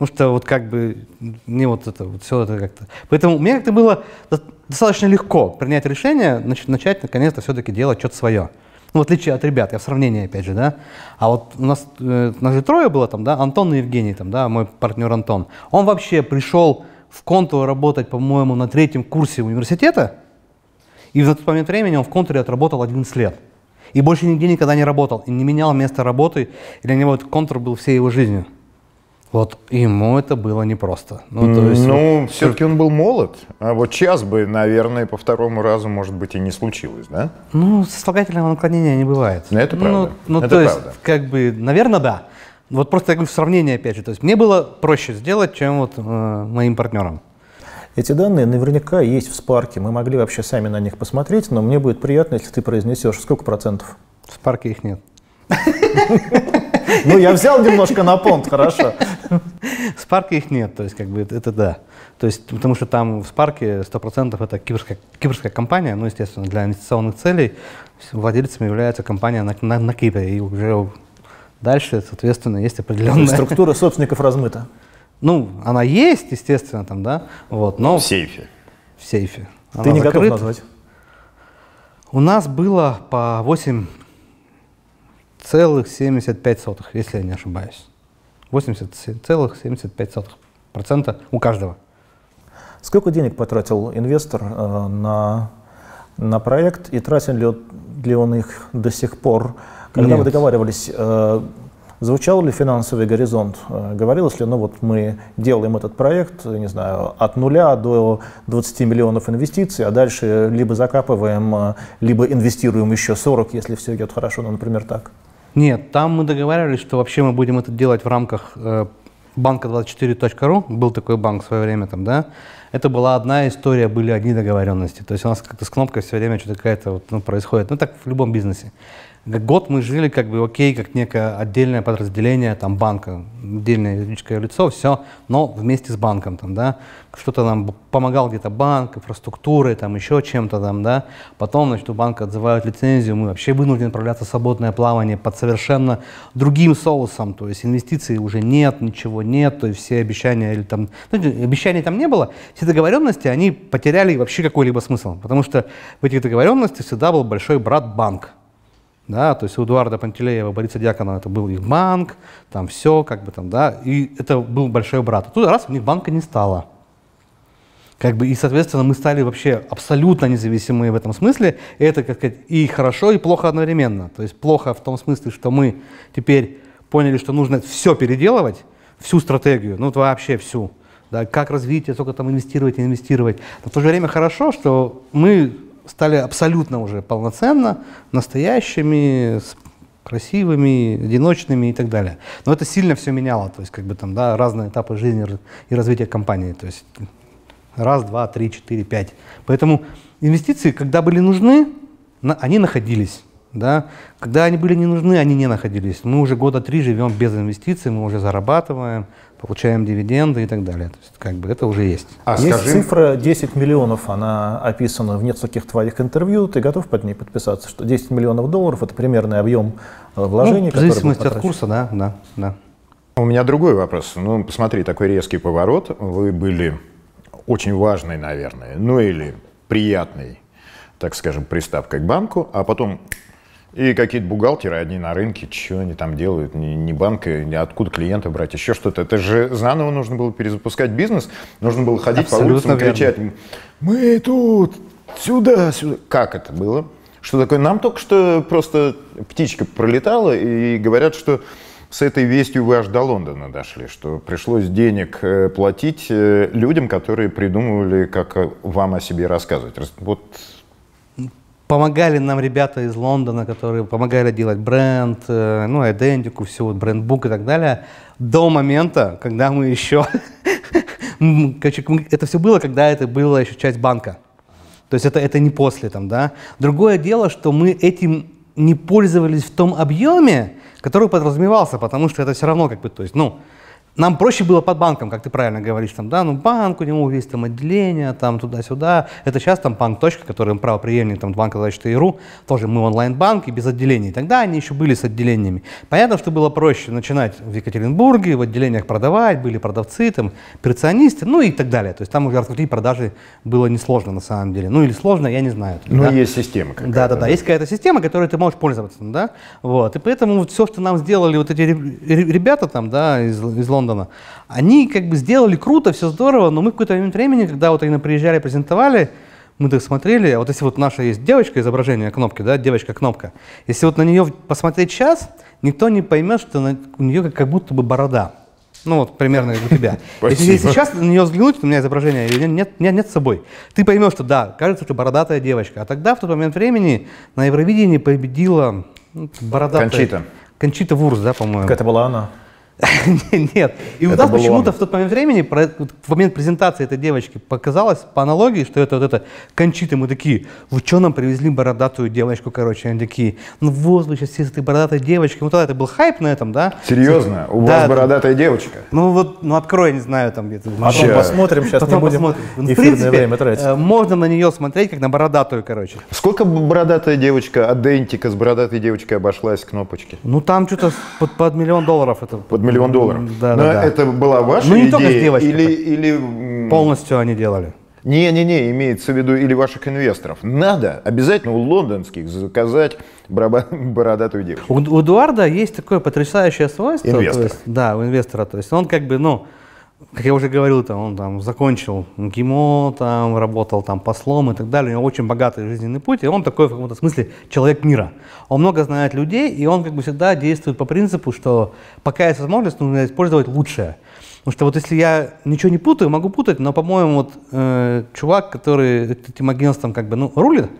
Потому что вот как бы не вот это, вот все это как-то. Поэтому мне как-то было достаточно легко принять решение, начать, начать наконец-то все-таки делать что-то свое. Ну, в отличие от ребят, я в сравнении, опять же, да. А вот у нас, э, нас же трое было там, да, Антон и Евгений, там, да, мой партнер Антон. Он вообще пришел в контур работать, по-моему, на третьем курсе университета, и в этот момент времени он в контуре отработал 11 лет. И больше нигде никогда не работал, и не менял место работы, и для него этот контур был всей его жизнью. Вот ему это было непросто. Ну, то есть, ну вот, все-таки он был молод, а вот сейчас бы, наверное, по второму разу, может быть, и не случилось, да? Ну, сослагательного наклонения не бывает. Ну, это правда. Ну, ну это то правда. есть, как бы, наверное, да. Вот просто я говорю в сравнении, опять же, то есть мне было проще сделать, чем вот э, моим партнерам. Эти данные наверняка есть в Спарке. Мы могли вообще сами на них посмотреть, но мне будет приятно, если ты произнесешь, сколько процентов? В Спарке их нет. [laughs] Ну, я взял немножко на понт, хорошо. В Спарке их нет, то есть как бы это, да. То есть, потому что там в Спарке 100% это кипрская, кипрская компания, ну, естественно, для инвестиционных целей владельцами является компания на, на, на Кипре. И уже дальше, соответственно, есть определенная... Структура собственников размыта. Ну, она есть, естественно, там, да, вот, но... В сейфе. В сейфе. Ты Она не готов закрыта. назвать? У нас было по 8,75, если я не ошибаюсь. 80,75% у каждого. Сколько денег потратил инвестор э, на, на проект и тратил ли, он- ли он их до сих пор? Когда вы Нет. договаривались, э, звучал ли финансовый горизонт? Э, говорилось ли, ну вот мы делаем этот проект, не знаю, от нуля до 20 миллионов инвестиций, а дальше либо закапываем, э, либо инвестируем еще 40, если все идет хорошо, ну, например, так. Нет, там мы договаривались, что вообще мы будем это делать в рамках э, банка 24.ru. Был такой банк в свое время там, да. Это была одна история, были одни договоренности. То есть у нас как-то с кнопкой все время что-то какая-то вот, ну, происходит. Ну, так в любом бизнесе. Год мы жили как бы окей, как некое отдельное подразделение там банка, отдельное юридическое лицо, все, но вместе с банком там, да, что-то нам помогал где-то банк, инфраструктурой, там еще чем-то там, да, потом, значит, у банка отзывают лицензию, мы вообще вынуждены отправляться в свободное плавание под совершенно другим соусом, то есть инвестиций уже нет, ничего нет, то есть все обещания или там, ну, обещаний там не было, все договоренности, они потеряли вообще какой-либо смысл, потому что в этих договоренностях всегда был большой брат банк, да, то есть у Эдуарда Пантелеева, Бориса Дьяконова это был их банк, там все, как бы там, да, и это был большой брат. Тут раз у них банка не стало. Как бы, и, соответственно, мы стали вообще абсолютно независимые в этом смысле. И это, как сказать, и хорошо, и плохо одновременно. То есть плохо в том смысле, что мы теперь поняли, что нужно все переделывать, всю стратегию, ну вообще всю. Да, как развитие, сколько там инвестировать, инвестировать. Но в то же время хорошо, что мы стали абсолютно уже полноценно настоящими, красивыми, одиночными и так далее. Но это сильно все меняло, то есть как бы там, да, разные этапы жизни и развития компании. То есть раз, два, три, четыре, пять. Поэтому инвестиции, когда были нужны, на- они находились. Да? Когда они были не нужны, они не находились. Мы уже года три живем без инвестиций, мы уже зарабатываем, получаем дивиденды и так далее. То есть как бы это уже есть. А Есть скажи, цифра 10 миллионов, она описана в нескольких твоих интервью. Ты готов под ней подписаться, что 10 миллионов долларов – это примерный объем э, вложений, Ну, в зависимости от курса, да, да, да. у меня другой вопрос. Ну, посмотри, такой резкий поворот. Вы были очень важной, наверное, ну или приятной, так скажем, приставкой к банку, а потом и какие-то бухгалтеры одни на рынке, что они там делают, ни, ни банка, ни откуда клиента брать, еще что-то. Это же заново нужно было перезапускать бизнес, нужно было ходить по Абсолютно улицам и кричать, мы тут, сюда, сюда. Как это было? Что такое? Нам только что просто птичка пролетала, и говорят, что с этой вестью вы аж до Лондона дошли, что пришлось денег э, платить э, людям, которые придумывали, как э, вам о себе рассказывать. Рас- Вот Помогали нам ребята из Лондона, которые помогали делать бренд, э, ну, идентику, все, вот, брендбук и так далее, до момента, когда мы еще... [laughs] Это все было, когда это была еще часть банка. То есть это, это не после там, да. Другое дело, что мы этим не пользовались в том объеме, который подразумевался, потому что это все равно как бы, то есть, ну, нам проще было под банком, как ты правильно говоришь, там, да, ну, банк, у него есть там отделение, там, туда-сюда. Это сейчас там банк точка, который правоприемник там банка 24.ru, тоже мы онлайн-банк и без отделений. Тогда они еще были с отделениями. Понятно, что было проще начинать в Екатеринбурге, в отделениях продавать, были продавцы, там, операционисты, ну и так далее. То есть там уже раскрутить продажи было несложно на самом деле. Ну или сложно, я не знаю. ну, Да. есть система какая-то. Да, да, да. Есть какая-то система, которой ты можешь пользоваться, да. Вот. И поэтому вот все, что нам сделали вот эти ре- ре- ребята там, да, из, из Лондона, они как бы сделали круто, все здорово, но мы в какой-то момент времени, когда вот они приезжали, презентовали, мы так смотрели, а вот если вот наша есть девочка, изображение кнопки, да, девочка-кнопка, если вот на нее посмотреть сейчас, никто не поймет, что на- у нее как, будто бы борода. Ну вот примерно как у тебя. [laughs] Если, если сейчас на нее взглянуть, у меня изображение ее нет, нет, нет с собой, ты поймешь, что да, кажется, что бородатая девочка. А тогда, в тот момент времени, на Евровидении победила ну, бородатая... Кончита. Кончита Вурс, да, по-моему. Это была она. [laughs] Нет. И у нас почему-то в тот момент времени, в момент презентации этой девочки, показалось по аналогии, что это вот это Кончита. Мы такие, вы что нам привезли бородатую девочку, короче. Они такие, ну вот вы сейчас все с этой бородатой девочкой. Вот тогда это был хайп на этом, да? Серьезно? У вас да. бородатая девочка? Ну вот, ну открой, не знаю, там где-то. Потом Вообще. посмотрим, сейчас Потом не будем посмотрим. Ну, эфирное время тратить. э, можно на нее смотреть как на бородатую, короче. Сколько бородатая девочка, адентика с бородатой девочкой обошлась кнопочки? Ну там что-то под, под миллион долларов это. Под миллион долларов. Да, Но да, да. это была ваша Ну, не идея? только с девочкой. Или, или Полностью они делали. Не-не-не, имеется в виду или ваших инвесторов. Надо обязательно у лондонских заказать [laughs] бородатую девочку. У, у Эдуарда есть такое потрясающее свойство. то Инвестора. есть- да, у инвестора. То есть он как бы, ну, как я уже говорил, там, он там закончил ГИМО, там, работал там послом и так далее. У него очень богатый жизненный путь, и он такой в каком-то смысле человек мира. Он много знает людей, и он как бы всегда действует по принципу, что пока есть возможность, нужно использовать лучшее. Потому что вот если я ничего не путаю, могу путать, но, по-моему, вот э, чувак, который этим агентством как бы, ну, рулит,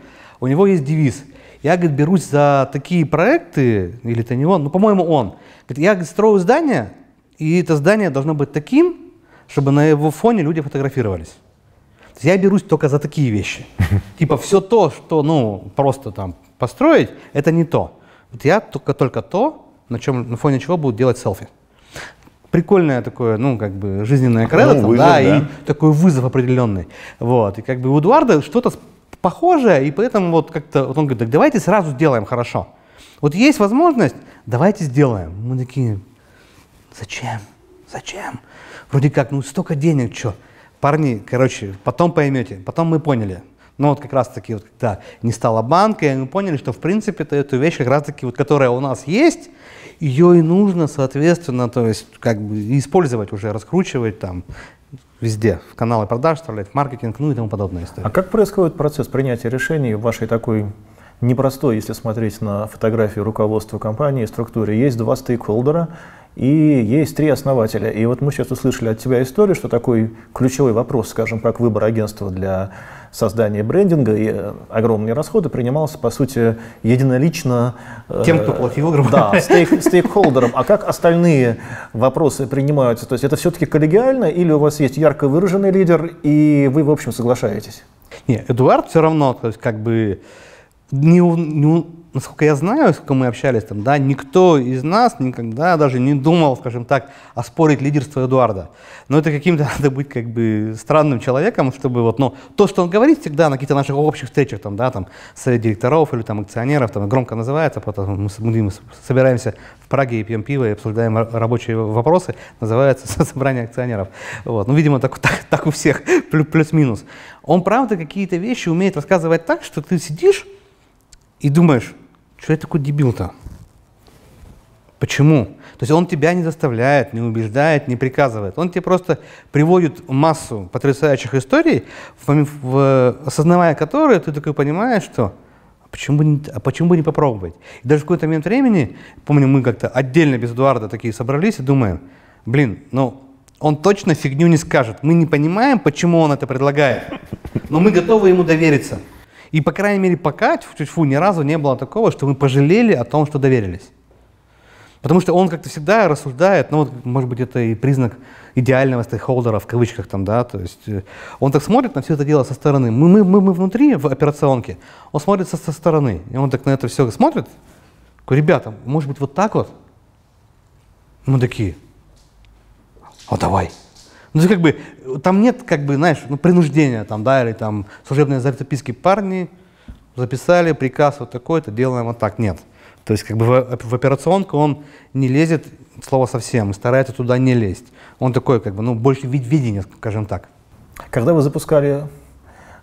у него есть девиз. Я, говорит, берусь за такие проекты, или это не он, ну, по-моему, он. Говорит, я говорит, строю здание, и это здание должно быть таким, чтобы на его фоне люди фотографировались. Я берусь только за такие вещи. [laughs] Типа все то, что, ну, просто там построить, это не то. Вот я только, только то, на чем, на фоне чего будут делать селфи. Прикольное такое, ну, как бы, жизненное кредо, Ну, там, вызов, да, да. и такой вызов определенный. Вот, и как бы у Эдуарда что-то похожее, и поэтому вот как-то, вот он говорит, так давайте сразу сделаем хорошо. Вот есть возможность, давайте сделаем. Мы такие, зачем? Зачем? Вроде как, ну столько денег, что? Парни, короче, потом поймете, потом мы поняли. Ну вот как раз таки, вот, когда не стало банка, и мы поняли, что в принципе -то эту вещь как раз таки, вот, которая у нас есть, ее и нужно, соответственно, то есть как бы использовать уже, раскручивать там везде, в каналы продаж вставлять, в маркетинг, ну и тому подобное. А как происходит процесс принятия решений в вашей такой непростой, если смотреть на фотографию руководства компании, структуре? Есть два стейкхолдера и есть три основателя. И вот мы сейчас услышали от тебя историю, что такой ключевой вопрос, скажем, как выбор агентства для создания брендинга и э, огромные расходы принимался, по сути, единолично... э, Тем, кто платил, грубо Да, говоря. [laughs] стейк- стейкхолдерам. А как остальные вопросы принимаются? То есть это все-таки коллегиально или у вас есть ярко выраженный лидер, и вы, в общем, соглашаетесь? Не, Эдуард все равно, то есть как бы, не, не насколько я знаю, сколько мы общались там, да, никто из нас никогда даже не думал, скажем так, оспорить лидерство Эдуарда. Но это каким-то [laughs] надо быть как бы странным человеком, чтобы вот, ну, то, что он говорит всегда на каких-то наших общих встречах, там, да, там, совет директоров или там акционеров, там, громко называется, потом мы, мы собираемся в Праге и пьем пиво и обсуждаем ра- рабочие вопросы, называется [laughs] собрание акционеров. Вот. Ну, видимо, так, так, так у всех, [laughs] плю- плюс-минус. Он, правда, какие-то вещи умеет рассказывать так, что ты сидишь и думаешь, что я такой дебил-то? Почему? То есть он тебя не заставляет, не убеждает, не приказывает. Он тебе просто приводит массу потрясающих историй, в в- осознавая которые, ты такой понимаешь, что а почему бы не, а почему бы не попробовать? И даже в какой-то момент времени, помню, мы как-то отдельно без Эдуарда такие собрались и думаем, блин, ну он точно фигню не скажет. Мы не понимаем, почему он это предлагает, но мы готовы ему довериться. И, по крайней мере, пока, тьфу-тьфу, ни разу не было такого, что мы пожалели о том, что доверились. Потому что он как-то всегда рассуждает, ну вот, может быть, это и признак идеального стейкхолдера, в кавычках там, да, то есть э, он так смотрит на все это дело со стороны. Мы, мы, мы, мы внутри, в операционке, он смотрит со, со стороны, и он так на это все смотрит, такой, ребята, может быть, вот так вот? Мы такие, а давай. Ну, как бы, там нет, как бы, знаешь, ну, принуждения, там, да, или там служебные записки парни записали, приказ вот такой-то, делаем вот так. Нет. То есть, как бы, в, в операционку он не лезет, слово совсем, старается туда не лезть. Он такой, как бы, ну, больше вид видения, скажем так. Когда вы запускали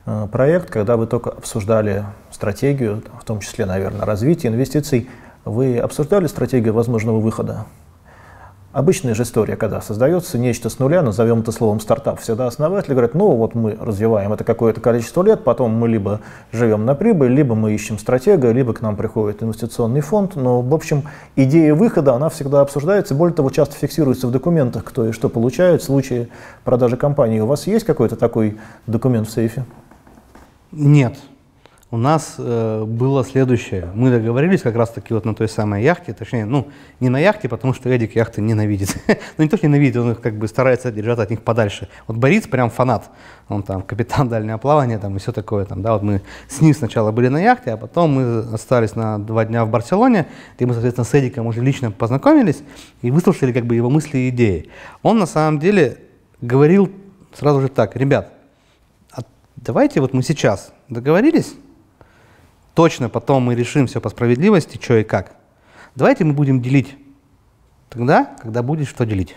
э, проект, когда вы только обсуждали стратегию, в том числе, наверное, развитие инвестиций, вы обсуждали стратегию возможного выхода? Обычная же история, когда создается нечто с нуля, назовем это словом стартап, всегда основатели говорят, ну вот мы развиваем это какое-то количество лет, потом мы либо живем на прибыль, либо мы ищем стратега, либо к нам приходит инвестиционный фонд. Но, в общем, идея выхода, она всегда обсуждается, более того, часто фиксируется в документах, кто и что получает в случае продажи компании. У вас есть какой-то такой документ в сейфе? Нет. У нас э, было следующее. Мы договорились как раз-таки вот на той самой яхте, точнее, ну, не на яхте, потому что Эдик яхты ненавидит. [laughs] ну, не то, что ненавидит, он их как бы старается держать от них подальше. Вот Борис прям фанат. Он там капитан [laughs] дальнего плавания там и все такое там, да. Вот мы с ним сначала были на яхте, а потом мы остались на два дня в Барселоне, где мы, соответственно, с Эдиком уже лично познакомились и выслушали как бы его мысли и идеи. Он на самом деле говорил сразу же так, ребят, а давайте вот мы сейчас договорились, точно потом мы решим все по справедливости, что и как. Давайте мы будем делить тогда, когда будет что делить.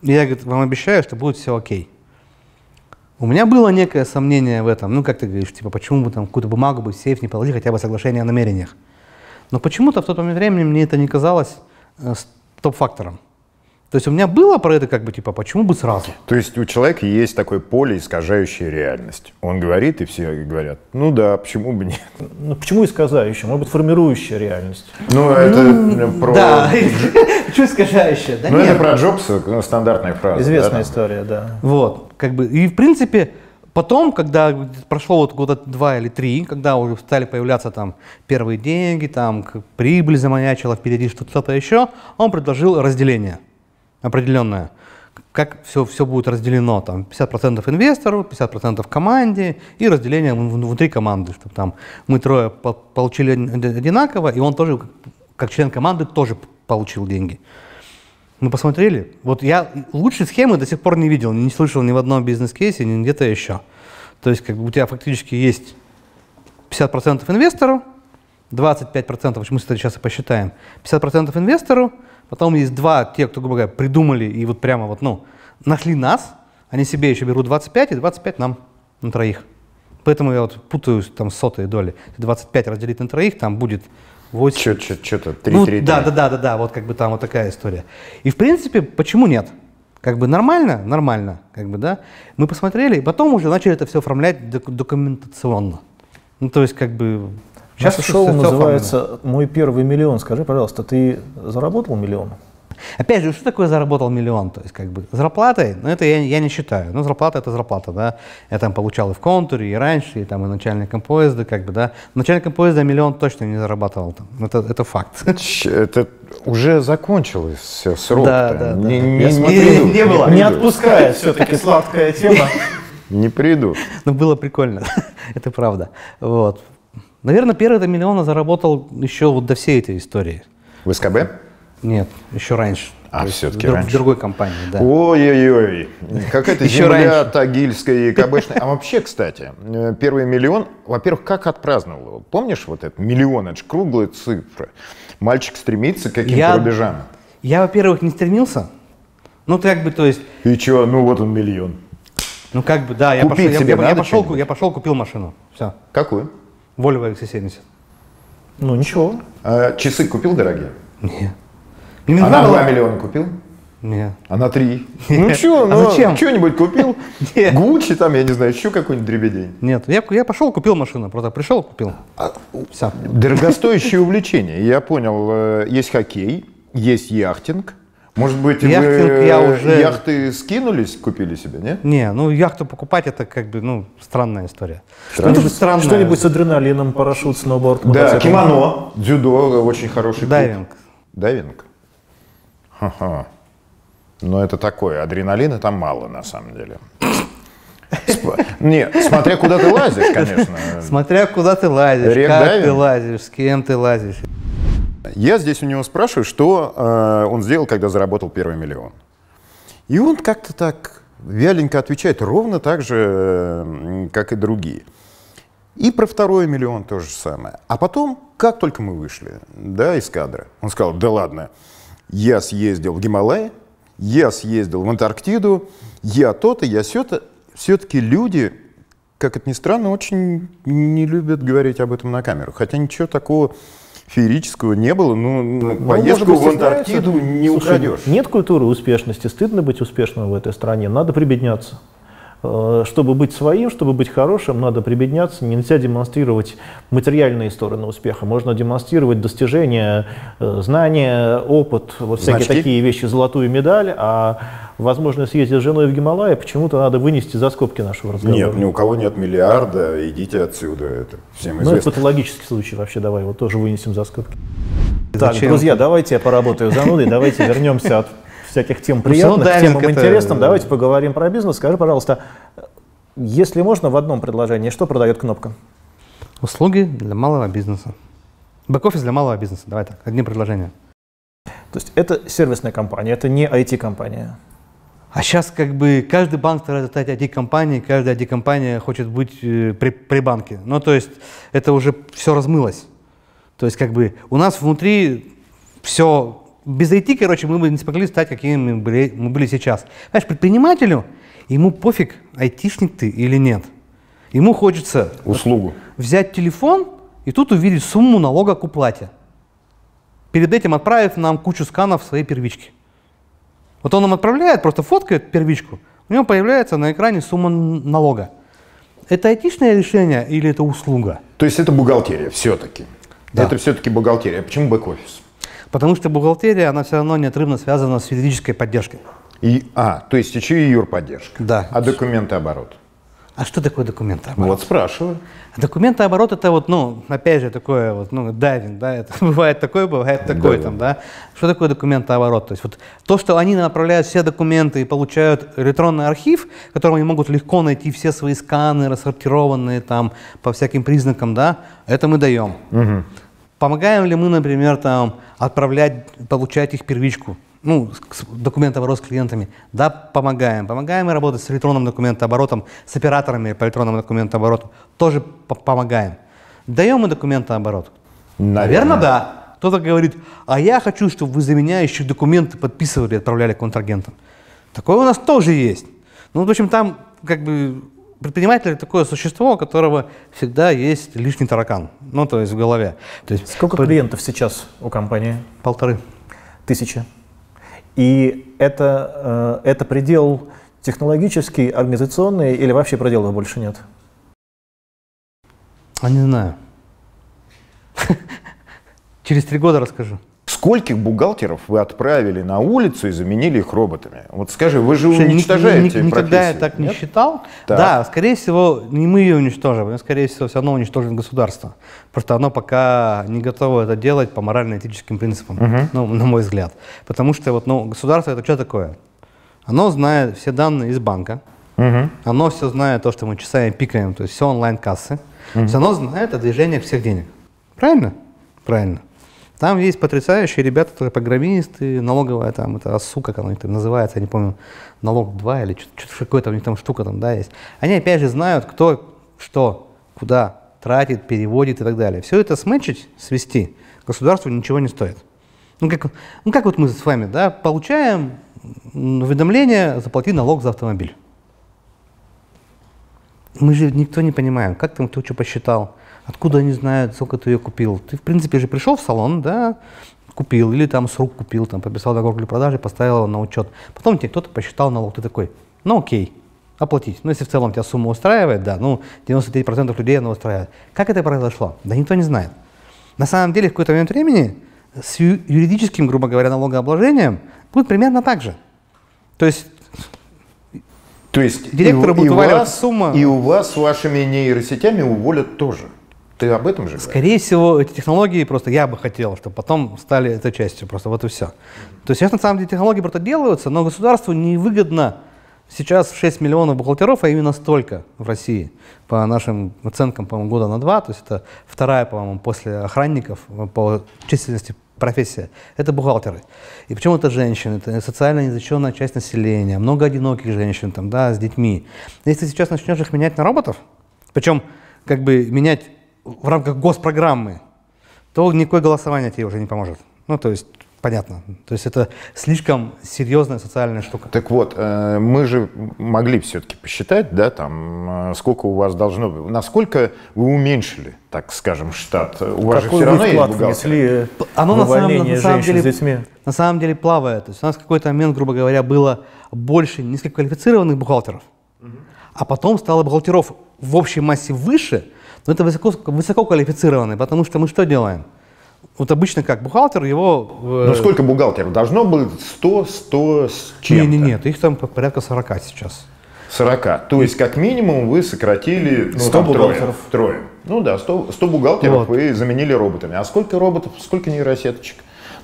И я говорит, вам обещаю, что будет все окей. У меня было некое сомнение в этом. Ну, как ты говоришь, типа, почему бы там какую-то бумагу бы в сейф не положить, хотя бы соглашение о намерениях. Но почему-то в тот момент времени мне это не казалось э, топ-фактором. То есть у меня было про это как бы типа, почему бы сразу? То есть у человека есть такое поле, искажающее реальность. Он говорит, и все говорят, ну да, почему бы нет? [laughs] Ну почему искажающее? Может быть, формирующая реальность. Ну, это про... Да, почему искажающее? ну, это [laughs] про Джобса, ну, стандартная фраза. Известная история, да. Вот, как бы, и в принципе, Потом, когда прошло вот года два или три, когда уже стали появляться там первые деньги, там прибыль замаячила впереди что-то еще, он предложил разделение определенная, как все, все будет разделено, там 50% инвестору, 50% команде и разделение внутри команды, чтобы там мы трое получили одинаково, и он тоже, как член команды, тоже получил деньги. Мы посмотрели, вот я лучшей схемы до сих пор не видел, не слышал ни в одном бизнес-кейсе, ни где-то еще. То есть как бы у тебя фактически есть 50% инвестору, 25%, почему мы сейчас и посчитаем, 50% инвестору, Потом есть два, те, кто, грубо говоря, придумали и вот прямо вот, ну, нашли нас, они себе еще берут 25 и 25 нам на троих. Поэтому я вот путаюсь там с сотой доли. 25 разделить на троих, там будет 8. Что-то 3 ну, 3 Да, да, да, да, да, вот как бы там вот такая история. И в принципе, почему нет? Как бы нормально, нормально, как бы, да. Мы посмотрели, и потом уже начали это все оформлять документационно. Ну, то есть, как бы, Сейчас Наше шоу называется «Мой первый миллион». Скажи, пожалуйста, ты заработал миллион? Опять же, что такое заработал миллион? То есть, как бы, зарплатой, ну, это я, я не считаю. Ну, зарплата это зарплата, да. Я там получал и в контуре, и раньше, и там и начальником поезда, как бы, да. Начальником поезда миллион точно не зарабатывал. Там. Это, это факт. Это уже закончилось все, срок Да, да, не, да. Не, не, смотрю, не, не, было. Не отпускает все-таки сладкая тема. Не приду. Ну, было прикольно, [laughs] это правда. Вот. Наверное, первый до миллиона заработал еще вот до всей этой истории. В СКБ? Нет, еще раньше. А, все-таки в, раньше. В другой компании, да. Ой-ой-ой. Какая-то земля тагильская и кабешная. А вообще, кстати, э, первый миллион, во-первых, как отпраздновал его? Помнишь вот этот миллион? Это же круглая цифра. Мальчик стремится к каким-то я, рубежам. Я, во-первых, не стремился. Ну, как бы, то есть... И что, ну вот он миллион. Ну, как бы, да, я Купить пошел, себе я, я, пошел, я пошел, купил машину. Все. Какую? Volvo XC70. Ну ничего. А, часы купил дорогие? Нет. А на 2 миллиона купил? Нет. А на 3? Ну что, А ну зачем? что-нибудь купил? [laughs] Нет. Гуччи там, я не знаю, еще какой-нибудь дребедень. Нет, я, я пошел, купил машину. Просто пришел, купил. Все. Дорогостоящее увлечение. Я понял, э, есть хоккей, есть яхтинг. Может быть, Яхтинг вы я уже- яхты скинулись, купили себе, нет? Не, ну яхту покупать это как бы, ну, странная история. Странно. Ну, странная. Что-нибудь с адреналином, парашют, сноуборд, Да, мотоцикл. кимоно, дзюдо, очень хороший клуб. Дайвинг. Дайвинг? Ха-ха. Но это такое, адреналина там мало на самом деле. Нет, смотря куда ты лазишь, конечно. [laughs] Смотря куда ты лазишь, как ты лазишь, с кем ты лазишь. Я здесь у него спрашиваю, что э, он сделал, когда заработал первый миллион. И он как-то так вяленько отвечает, ровно так же, э, как и другие. И про второй миллион то же самое. А потом, как только мы вышли да, из кадра, он сказал, да ладно, я съездил в Гималай, я съездил в Антарктиду, я то-то, я сё-то. Все-таки люди, как это ни странно, очень не любят говорить об этом на камеру. Хотя ничего такого феерического не было. Ну, Ну, поездку может быть, в Антарктиду не Слушай, украдешь. Нет культуры успешности, стыдно быть успешным в этой стране, надо прибедняться. Э, Чтобы быть своим, чтобы быть хорошим, надо прибедняться. Нельзя демонстрировать материальные стороны успеха. Можно демонстрировать достижения, э, знания, опыт, вот всякие Значки? такие вещи, золотую медаль, а возможно, съездить с женой в Гималай, почему-то надо вынести за скобки нашего разговора. Нет, ни у кого нет миллиарда, идите отсюда, это всем Ну, это известно. патологический случай вообще, давай его тоже вынесем за скобки. Так, Зачем? друзья, давайте я поработаю занудой, давайте вернемся от всяких тем Ну, приятных дайвинг темам это- интересным. Давайте поговорим про бизнес. Скажи, пожалуйста, если можно, в одном предложении, что продает кнопка? Услуги для малого бизнеса. Бэк-офис для малого бизнеса. Давай так, одни предложения. То есть это сервисная компания, это не IT-компания. А сейчас как бы каждый банк старается стать IT-компанией, каждая IT-компания хочет быть э, при, при банке. Ну, то есть это уже все размылось. То есть как бы у нас внутри все... Без IT, короче, мы бы не смогли стать, какими мы были, мы были сейчас. Понимаешь, предпринимателю, ему пофиг, айтишник ты или нет. Ему хочется Услугу. взять телефон и тут увидеть сумму налога к уплате. Перед этим отправив нам кучу сканов своей первички. Вот он нам отправляет, просто фоткает первичку, у него появляется на экране сумма налога. Это айтишное решение или это услуга? То есть это бухгалтерия все-таки. Да. Это все-таки бухгалтерия. Почему бэк-офис? Потому что бухгалтерия, она все равно неотрывно связана с юридической поддержкой. И, а, то есть еще и юрподдержка. Да. А документооборот? А что такое документооборот? Вот спрашиваю. Документооборот это вот, ну, опять же, такое вот, ну, дайвинг, да, это [laughs] бывает такое, бывает такое Да. там, да. Что такое документооборот? То есть вот то, что они направляют все документы и получают электронный архив, в котором они могут легко найти все свои сканы, рассортированные там по всяким признакам, да, это мы даем. Помогаем ли мы, например, там, отправлять, получать их первичку? Ну, документооборот с клиентами. Да, помогаем. Помогаем и работать с электронным документооборотом, с операторами по электронному документообороту. Тоже по- помогаем. Даем мы документооборот? Наверное, да. Кто-то говорит, а я хочу, чтобы вы за меня еще документы подписывали и отправляли контрагентам. Такое у нас тоже есть. Ну, в общем, там как бы предприниматель такое существо, у которого всегда есть лишний таракан. Ну, то есть в голове. То есть Сколько по- клиентов сейчас у компании? Полторы. Тысяча. И это, э, это предел технологический, организационный или вообще пределов больше нет? А не знаю. [laughs] Через три года расскажу. Скольких бухгалтеров вы отправили на улицу и заменили их роботами? Вот скажи, вы же Слушай, ни- уничтожаете ни- Никогда я так не нет? считал. Так. Да, скорее всего, не мы ее уничтожим, а скорее всего, все равно уничтожит государство. Просто оно пока не готово это делать по морально-этическим принципам, ну, на мой взгляд. Потому что вот, ну, государство это что такое? Оно знает все данные из банка, оно все знает то, что мы часами пикаем, то есть все онлайн-кассы. То есть оно знает о движениях всех денег. Правильно? Правильно. Там есть потрясающие ребята, которые программисты, налоговая там, это АСУ, как оно там называется, я не помню, налог 2 или что-то что какое-то у них там штука там, да, есть. Они опять же знают, кто, что, куда тратит, переводит и так далее. Все это сметчить, свести государству ничего не стоит. Ну как, ну как вот мы с вами, да, получаем уведомление, заплати налог за автомобиль. Мы же никто не понимаем, как там кто что посчитал, откуда они знают, сколько ты ее купил. Ты, в принципе, же пришел в салон, да, купил, или там с рук купил, там, подписал договор для продажи, поставил его на учет. Потом тебе кто-то посчитал налог, ты такой, ну окей, оплатить. Ну, если в целом тебя сумма устраивает, да, ну, 99% людей она устраивает. Как это произошло? Да никто не знает. На самом деле, в какой-то момент времени с юридическим, грубо говоря, налогообложением будет примерно так же. То есть То есть Директору и, будет и вас, сумма. и у вас с вашими нейросетями уволят тоже. Ты об этом же? Скорее всего, эти технологии просто я бы хотел, чтобы потом стали этой частью, просто вот и все. То есть сейчас на самом деле технологии просто делаются, но государству невыгодно сейчас 6 миллионов бухгалтеров, а именно столько в России, по нашим оценкам, по-моему, года на два, то есть это вторая, по-моему, после охранников э, по численности профессия, это бухгалтеры. И почему это женщины, это социально незащищенная часть населения, много одиноких женщин там, да, с детьми. Если сейчас начнешь их менять на роботов, причем как бы менять в рамках госпрограммы, то никакое голосование тебе уже не поможет. Ну, то есть, понятно. То есть это слишком серьезная социальная штука. Так вот, э, мы же могли все-таки посчитать, да, там, э, сколько у вас должно быть. Насколько вы уменьшили, так скажем, штат? У вас Какой же все равно есть вклад бухгалтер. внесли Оно на самом, на самом деле, с детьми? на самом деле плавает. То есть у нас в какой-то момент, грубо говоря, было больше низкоквалифицированных бухгалтеров, а потом стало бухгалтеров в общей массе выше, но это высоко, высококвалифицированные, потому что мы что делаем? Вот обычно как бухгалтер его... Ну сколько бухгалтеров? Должно быть 100, 100 с чем-то? Нет, нет, нет, их там порядка 40 сейчас. 40. То есть, как минимум, вы сократили ну, 100 бухгалтеров. Трое. трое. Ну да, 100, 100 бухгалтеров вот. вы заменили роботами. А сколько роботов, сколько нейросеточек?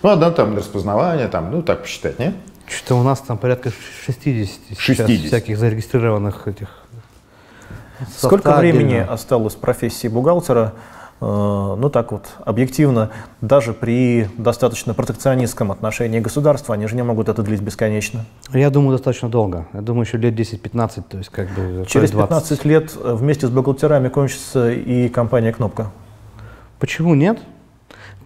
Ну, одна там для распознавания, там, ну, так посчитать, нет? Что-то у нас там порядка 60, 60. всяких зарегистрированных этих. Сколько времени осталось профессии бухгалтера Э, ну так вот, объективно, даже при достаточно протекционистском отношении государства, они же не могут это длить бесконечно. Я думаю, достаточно долго. Я думаю, еще лет 10-15, то есть как бы... Через 15 лет э, вместе с бухгалтерами кончится и компания «Кнопка». Почему нет?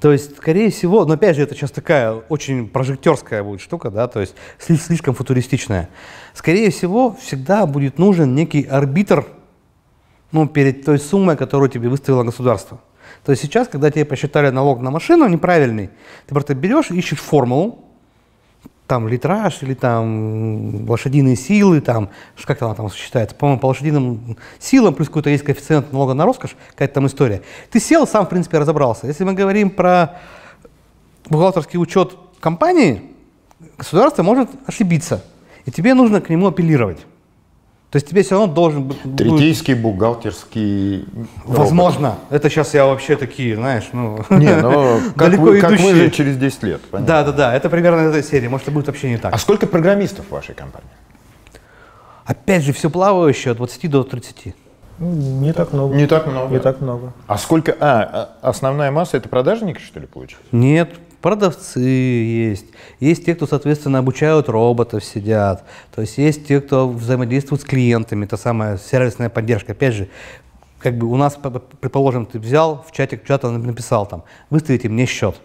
То есть, скорее всего, но опять же, это сейчас такая очень прожектерская будет штука, да, то есть слишком футуристичная. Скорее всего, всегда будет нужен некий арбитр, ну, перед той суммой, которую тебе выставило государство. То есть сейчас, когда тебе посчитали налог на машину неправильный, ты просто берешь, ищешь формулу, там литраж или там лошадиные силы, там, как она там считается, по-моему, по лошадиным силам, плюс какой-то есть коэффициент налога на роскошь, какая-то там история. Ты сел, сам, в принципе, разобрался. Если мы говорим про бухгалтерский учет компании, государство может ошибиться, и тебе нужно к нему апеллировать. То есть тебе все равно должен быть... Третейский бухгалтерский... Возможно. Робот. Это сейчас я вообще такие, знаешь, ну... Не, ну [laughs] как, вы, как мы же через 10 лет. Да, да, да. Это примерно эта серия. Может, это будет вообще не так. А сколько программистов в вашей компании? Опять же, все плавающее от 20 до 30. Не так много. Не так много. Не так много. А сколько? А, а основная масса это продажники, что ли, получается? Нет, продавцы есть, есть те, кто, соответственно, обучают роботов, сидят, то есть есть те, кто взаимодействует с клиентами, это самая сервисная поддержка. Опять же, как бы у нас, предположим, ты взял в чатик чата написал там, выставите мне счет.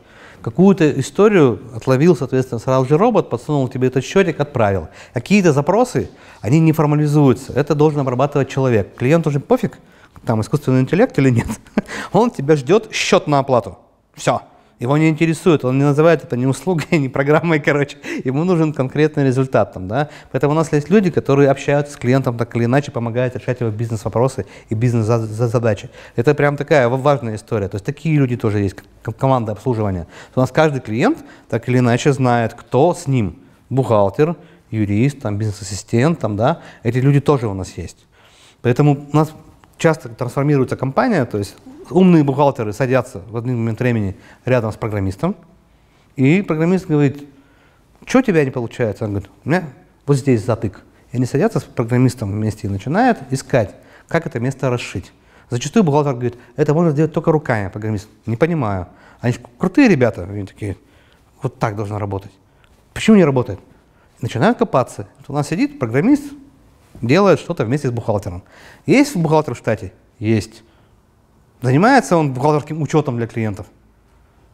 Какую-то историю отловил, соответственно, сразу же робот, подсунул тебе этот счетик, отправил. Какие-то запросы, они не формализуются. Это должен обрабатывать человек. Клиент уже пофиг, там искусственный интеллект или нет. [laughs] Он тебя ждет счет на оплату. Все. Его не интересует, он не называет это ни услугой, [laughs] ни программой, короче. Ему нужен конкретный результат там, да. Поэтому у нас есть люди, которые общаются с клиентом так или иначе, помогают решать его бизнес-вопросы и бизнес-задачи. Это прям такая важная история. То есть такие люди тоже есть, команда обслуживания. У нас каждый клиент так или иначе знает, кто с ним. Бухгалтер, юрист, там, бизнес-ассистент, там, да. Эти люди тоже у нас есть. Поэтому у нас часто трансформируется компания, то есть умные бухгалтеры садятся в один момент времени рядом с программистом, и программист говорит, что у тебя не получается? Он говорит, у меня вот здесь затык. И они садятся с программистом вместе и начинают искать, как это место расшить. Зачастую бухгалтер говорит, это можно сделать только руками, программист. Не понимаю. Они крутые ребята, они такие, вот так должно работать. Почему не работает? Начинают копаться. у нас сидит программист, делает что-то вместе с бухгалтером. Есть бухгалтер в штате? Есть. Занимается он бухгалтерским учетом для клиентов?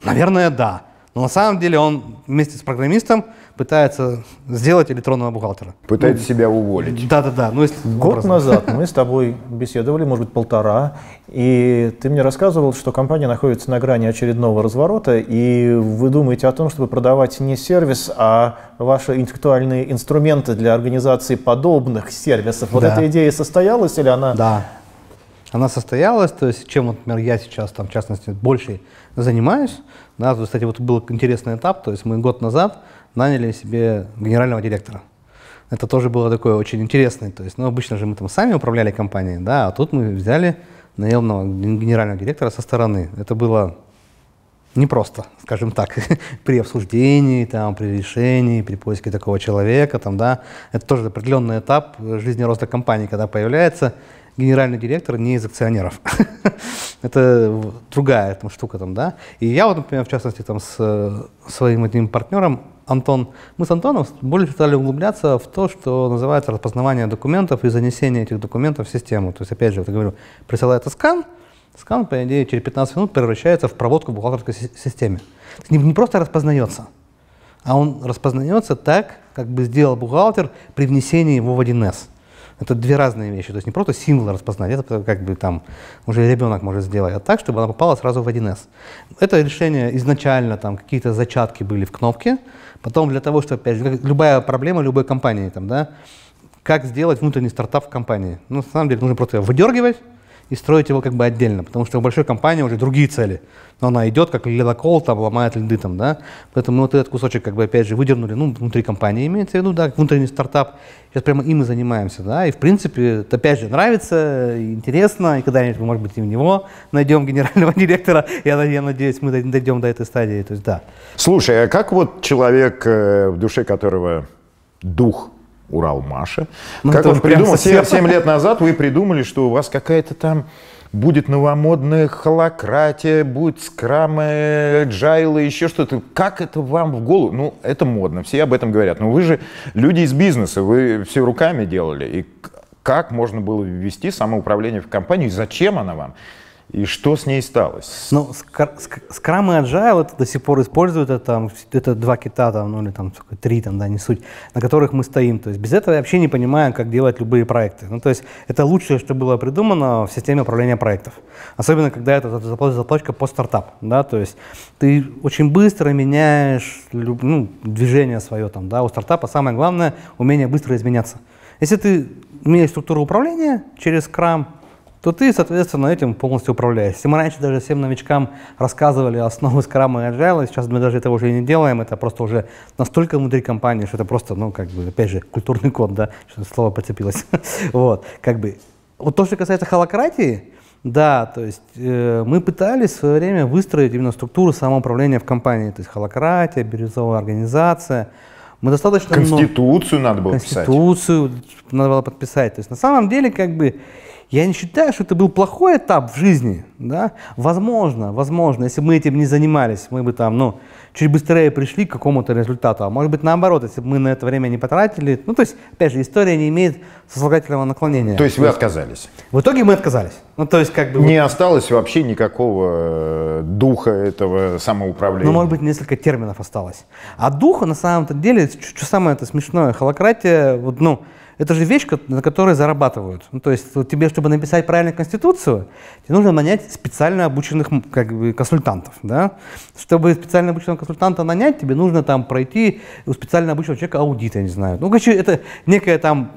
Наверное, да. Но на самом деле он вместе с программистом пытается сделать электронного бухгалтера. Пытается ну, себя уволить. Да-да-да. Ну, если Год образно. назад мы с [laughs] тобой беседовали, может быть, полтора, и ты мне рассказывал, что компания находится на грани очередного разворота, и вы думаете о том, чтобы продавать не сервис, а ваши интеллектуальные инструменты для организации подобных сервисов. Вот да. эта идея состоялась или она да она состоялась, то есть чем, вот, например, я сейчас, там, в частности, больше занимаюсь. Да, то, кстати, вот был интересный этап, то есть мы год назад наняли себе генерального директора. Это тоже было такое очень интересное, то есть, ну, обычно же мы там сами управляли компанией, да, а тут мы взяли наемного генерального директора со стороны. Это было непросто, скажем так, [laughs] при обсуждении, там, при решении, при поиске такого человека, там, да, это тоже определенный этап жизни роста компании, когда появляется генеральный директор не из акционеров. [laughs] Это другая там, штука там, да. И я вот, например, в частности, там с э, своим одним партнером, Антон, мы с Антоном более стали углубляться в то, что называется распознавание документов и занесение этих документов в систему. То есть, опять же, вот я говорю, присылается скан, скан, по идее, через 15 минут превращается в проводку в бухгалтерской системе. Не, не просто распознается, а он распознается так, как бы сделал бухгалтер при внесении его в 1С. Это две разные вещи. То есть не просто символ распознать, это как бы там уже ребенок может сделать, а так, чтобы она попала сразу в 1С. Это решение изначально, там какие-то зачатки были в кнопке, потом для того, чтобы, опять же, любая проблема любой компании, там, да, как сделать внутренний стартап в компании. Ну, на самом деле, нужно просто выдергивать, и строить его как бы отдельно, потому что у большой компании уже другие цели. Но она идет, как ледокол, там, ломает льды там, да. Поэтому мы вот этот кусочек, как бы, опять же, выдернули, ну, внутри компании имеется в виду, да, как внутренний стартап. Сейчас прямо им и занимаемся, да. И, в принципе, это, опять же, нравится, интересно, и когда-нибудь, может быть, и в него найдем генерального [laughs] директора. Я, я надеюсь, мы дойдем до этой стадии, то есть, да. Слушай, а как вот человек, э, в душе которого дух Урал Маша. Ну, как он придумал, 7, 7 лет назад вы придумали, что у вас какая-то там будет новомодная холократия, будет скрамы, джайлы, еще что-то. Как это вам в голову? Ну, это модно, все об этом говорят. Но вы же люди из бизнеса, вы все руками делали. И как можно было ввести самоуправление в компанию, и зачем она вам? И что с ней стало? Ну, Scrum и Agile это до сих пор используют, это, там, это два кита, там, ну или там три, там, да, не суть, на которых мы стоим. То есть без этого я вообще не понимаю, как делать любые проекты. Ну, то есть это лучшее, что было придумано в системе управления проектов. Особенно, когда это заплатка по стартап, да, то есть ты очень быстро меняешь ну, движение свое там, да, у стартапа самое главное умение быстро изменяться. Если ты имеешь структуру управления через Scrum, то ты, соответственно, этим полностью управляешь. Если мы раньше даже всем новичкам рассказывали основы скрама и agile, сейчас мы даже этого уже не делаем, это просто уже настолько внутри компании, что это просто, ну, как бы, опять же, культурный код, да, что слово подцепилось. [laughs] вот, как бы. Вот то, что касается холократии, да, то есть э, мы пытались в свое время выстроить именно структуру самоуправления в компании, то есть холократия, бирюзовая организация. Мы достаточно Конституцию много, надо было Конституцию писать. надо было подписать. То есть на самом деле, как бы, я не считаю, что это был плохой этап в жизни. Да? Возможно, возможно, если бы мы этим не занимались, мы бы там, ну, чуть быстрее пришли к какому-то результату. А может быть, наоборот, если бы мы на это время не потратили. Ну, то есть, опять же, история не имеет сослагательного наклонения. То есть вы отказались? В итоге мы отказались. Ну, то есть, как бы... Не вот... осталось вообще никакого э, духа этого самоуправления? Ну, может быть, несколько терминов осталось. А духа, на самом-то деле, что самое это смешное, холократия, вот, ну, это же вещь, на которой зарабатывают. Ну, то есть тебе, чтобы написать правильную конституцию, тебе нужно нанять специально обученных как бы, консультантов. Да? Чтобы специально обученного консультанта нанять, тебе нужно там пройти у специально обученного человека аудит, я не знаю. Ну, короче, это некая там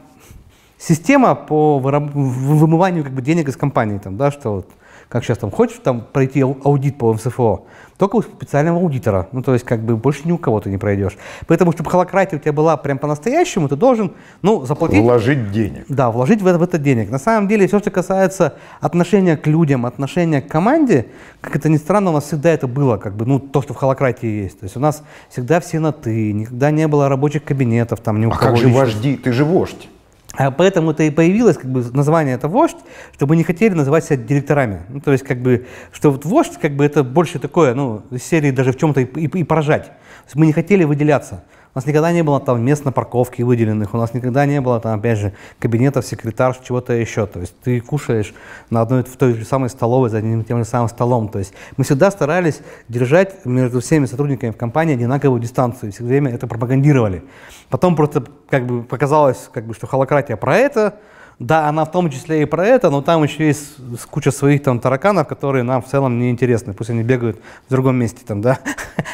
система по вымыванию как бы, денег из компании. Там, да, что вот, как сейчас там хочешь там пройти аудит по МСФО, только у специального аудитора. Ну, то есть, как бы больше ни у кого ты не пройдешь. Поэтому, чтобы холократия у тебя была прям по-настоящему, ты должен, ну, заплатить. Вложить денег. Да, вложить в это, в это денег. На самом деле, все, что касается отношения к людям, отношения к команде, как это ни странно, у нас всегда это было, как бы, ну, то, что в холократии есть. То есть у нас всегда все на «ты», никогда не было рабочих кабинетов, там, ни у а кого как же вожди? Ты же вождь. А поэтому это и появилось как бы название это вождь, чтобы не хотели называть себя директорами. Ну, то есть как бы, что вот вождь как бы это больше такое, ну, из серии даже в чем-то и, и, и поражать. То есть мы не хотели выделяться. У нас никогда не было там мест на парковке выделенных, у нас никогда не было там, опять же, кабинетов, секретарш, чего-то еще. То есть ты кушаешь на одной в той же самой столовой за одним тем же самым столом. То есть мы всегда старались держать между всеми сотрудниками в компании одинаковую дистанцию, все время это пропагандировали. Потом просто как бы показалось, как бы, что холократия про это, да, она в том числе и про это, но там еще есть куча своих там тараканов, которые нам в целом не интересны. Пусть они бегают в другом месте там, да. [laughs]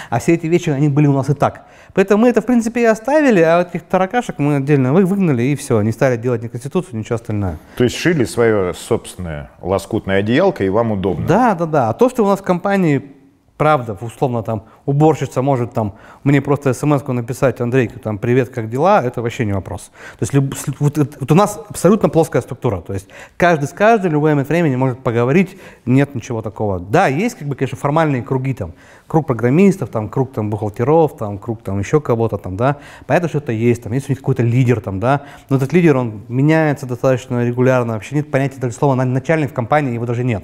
А все эти вещи, они были у нас и так. Поэтому мы это, в принципе, и оставили, а вот этих таракашек мы отдельно выгнали, и все. Не стали делать ни конституцию, ничего остальное. То есть шили свое собственное лоскутное одеялко, и вам удобно? Да, да, да. А то, что у нас в компании правда, условно там уборщица может там мне просто смс написать, Андрей, там, привет, как дела, это вообще не вопрос. То есть вот, вот у нас абсолютно плоская структура, то есть каждый с каждым в любой момент времени может поговорить, нет ничего такого. Да, есть, как бы, конечно, формальные круги там, круг программистов, там, круг там бухгалтеров, там, круг там еще кого-то там, да, понятно, что это есть, там есть у них какой-то лидер там, да, но этот лидер, он меняется достаточно регулярно, вообще нет понятия даже слова начальник в компании, его даже нет.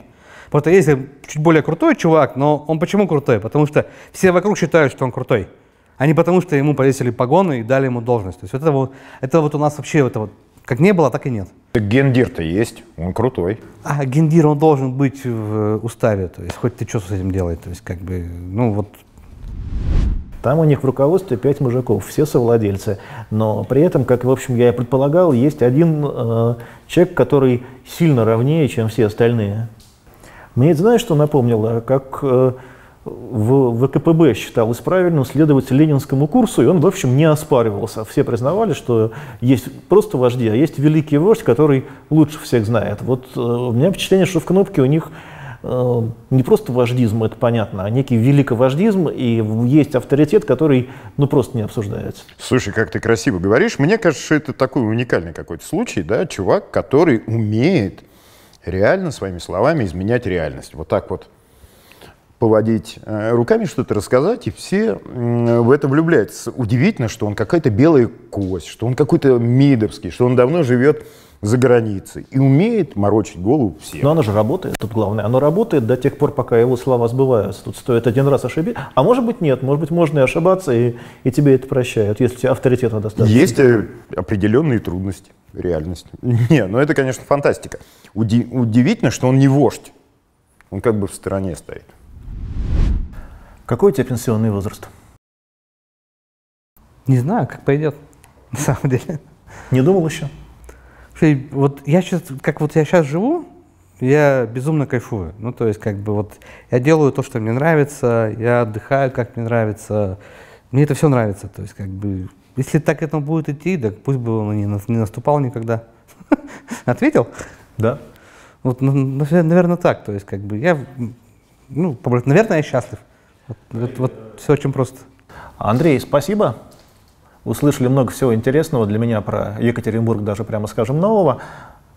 Просто если чуть более крутой чувак, но он почему крутой? Потому что все вокруг считают, что он крутой, а не потому, что ему повесили погоны и дали ему должность. То есть это вот, это вот у нас вообще это вот как не было, так и нет. Гендир-то есть, он крутой. А гендир, он должен быть в уставе, то есть хоть ты что с этим делаешь, то есть как бы, ну вот там у них в руководстве пять мужиков, все совладельцы. Но при этом, как, в общем, я и предполагал, есть один э, человек, который сильно ровнее, чем все остальные. Мне это знаешь, что напомнило? Как э, в ВКПБ считалось правильным следовать ленинскому курсу, и он, в общем, не оспаривался. Все признавали, что есть просто вожди, а есть великий вождь, который лучше всех знает. Вот э, у меня впечатление, что в Кнопке у них э, не просто вождизм, это понятно, а некий великовождизм, и есть авторитет, который ну, просто не обсуждается. Слушай, как ты красиво говоришь. Мне кажется, что это такой уникальный какой-то случай, да, чувак, который умеет реально своими словами изменять реальность. Вот так вот поводить э, руками, что-то рассказать, и все в это влюбляются. Удивительно, что он какая-то белая кость, что он какой-то мидовский, что он давно живет за границей и умеет морочить голову всем. Но оно же работает, тут главное. Оно работает до тех пор, пока его слова сбываются. Тут стоит один раз ошибиться. А может быть нет, может быть можно и ошибаться, и, и тебе это прощают, если тебе авторитета достаточно. Есть э, определенные трудности, реальность. [laughs] Не, ну это, конечно, фантастика. Уди- удивительно, что он не вождь. Он как бы в стороне стоит. Какой у тебя пенсионный возраст? Не знаю, как пойдет, на самом деле. Не думал еще? Слушай, Вот я сейчас, как вот я сейчас живу, я безумно кайфую. Ну, то есть, как бы вот я делаю то, что мне нравится, я отдыхаю, как мне нравится. Мне это все нравится. То есть, как бы, если так это будет идти, так пусть бы он не, нас- не наступал никогда. [laughs] Ответил? Да. Вот, ну, наверное, так. То есть, как бы я, ну, наверное, я счастлив. Вот, вот, вот все очень просто. Андрей, спасибо. Услышали много всего интересного для меня про Екатеринбург, даже прямо скажем нового.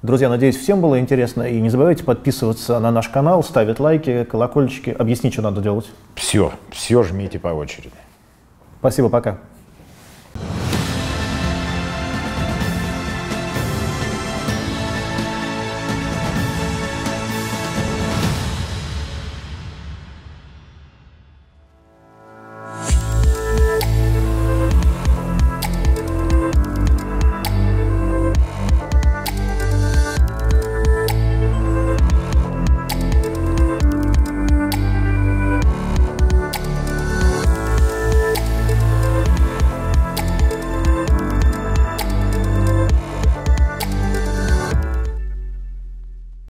Друзья, надеюсь, всем было интересно. И не забывайте подписываться на наш канал, ставить лайки, колокольчики. Объясни, что надо делать. Все, все жмите по очереди. Спасибо, пока.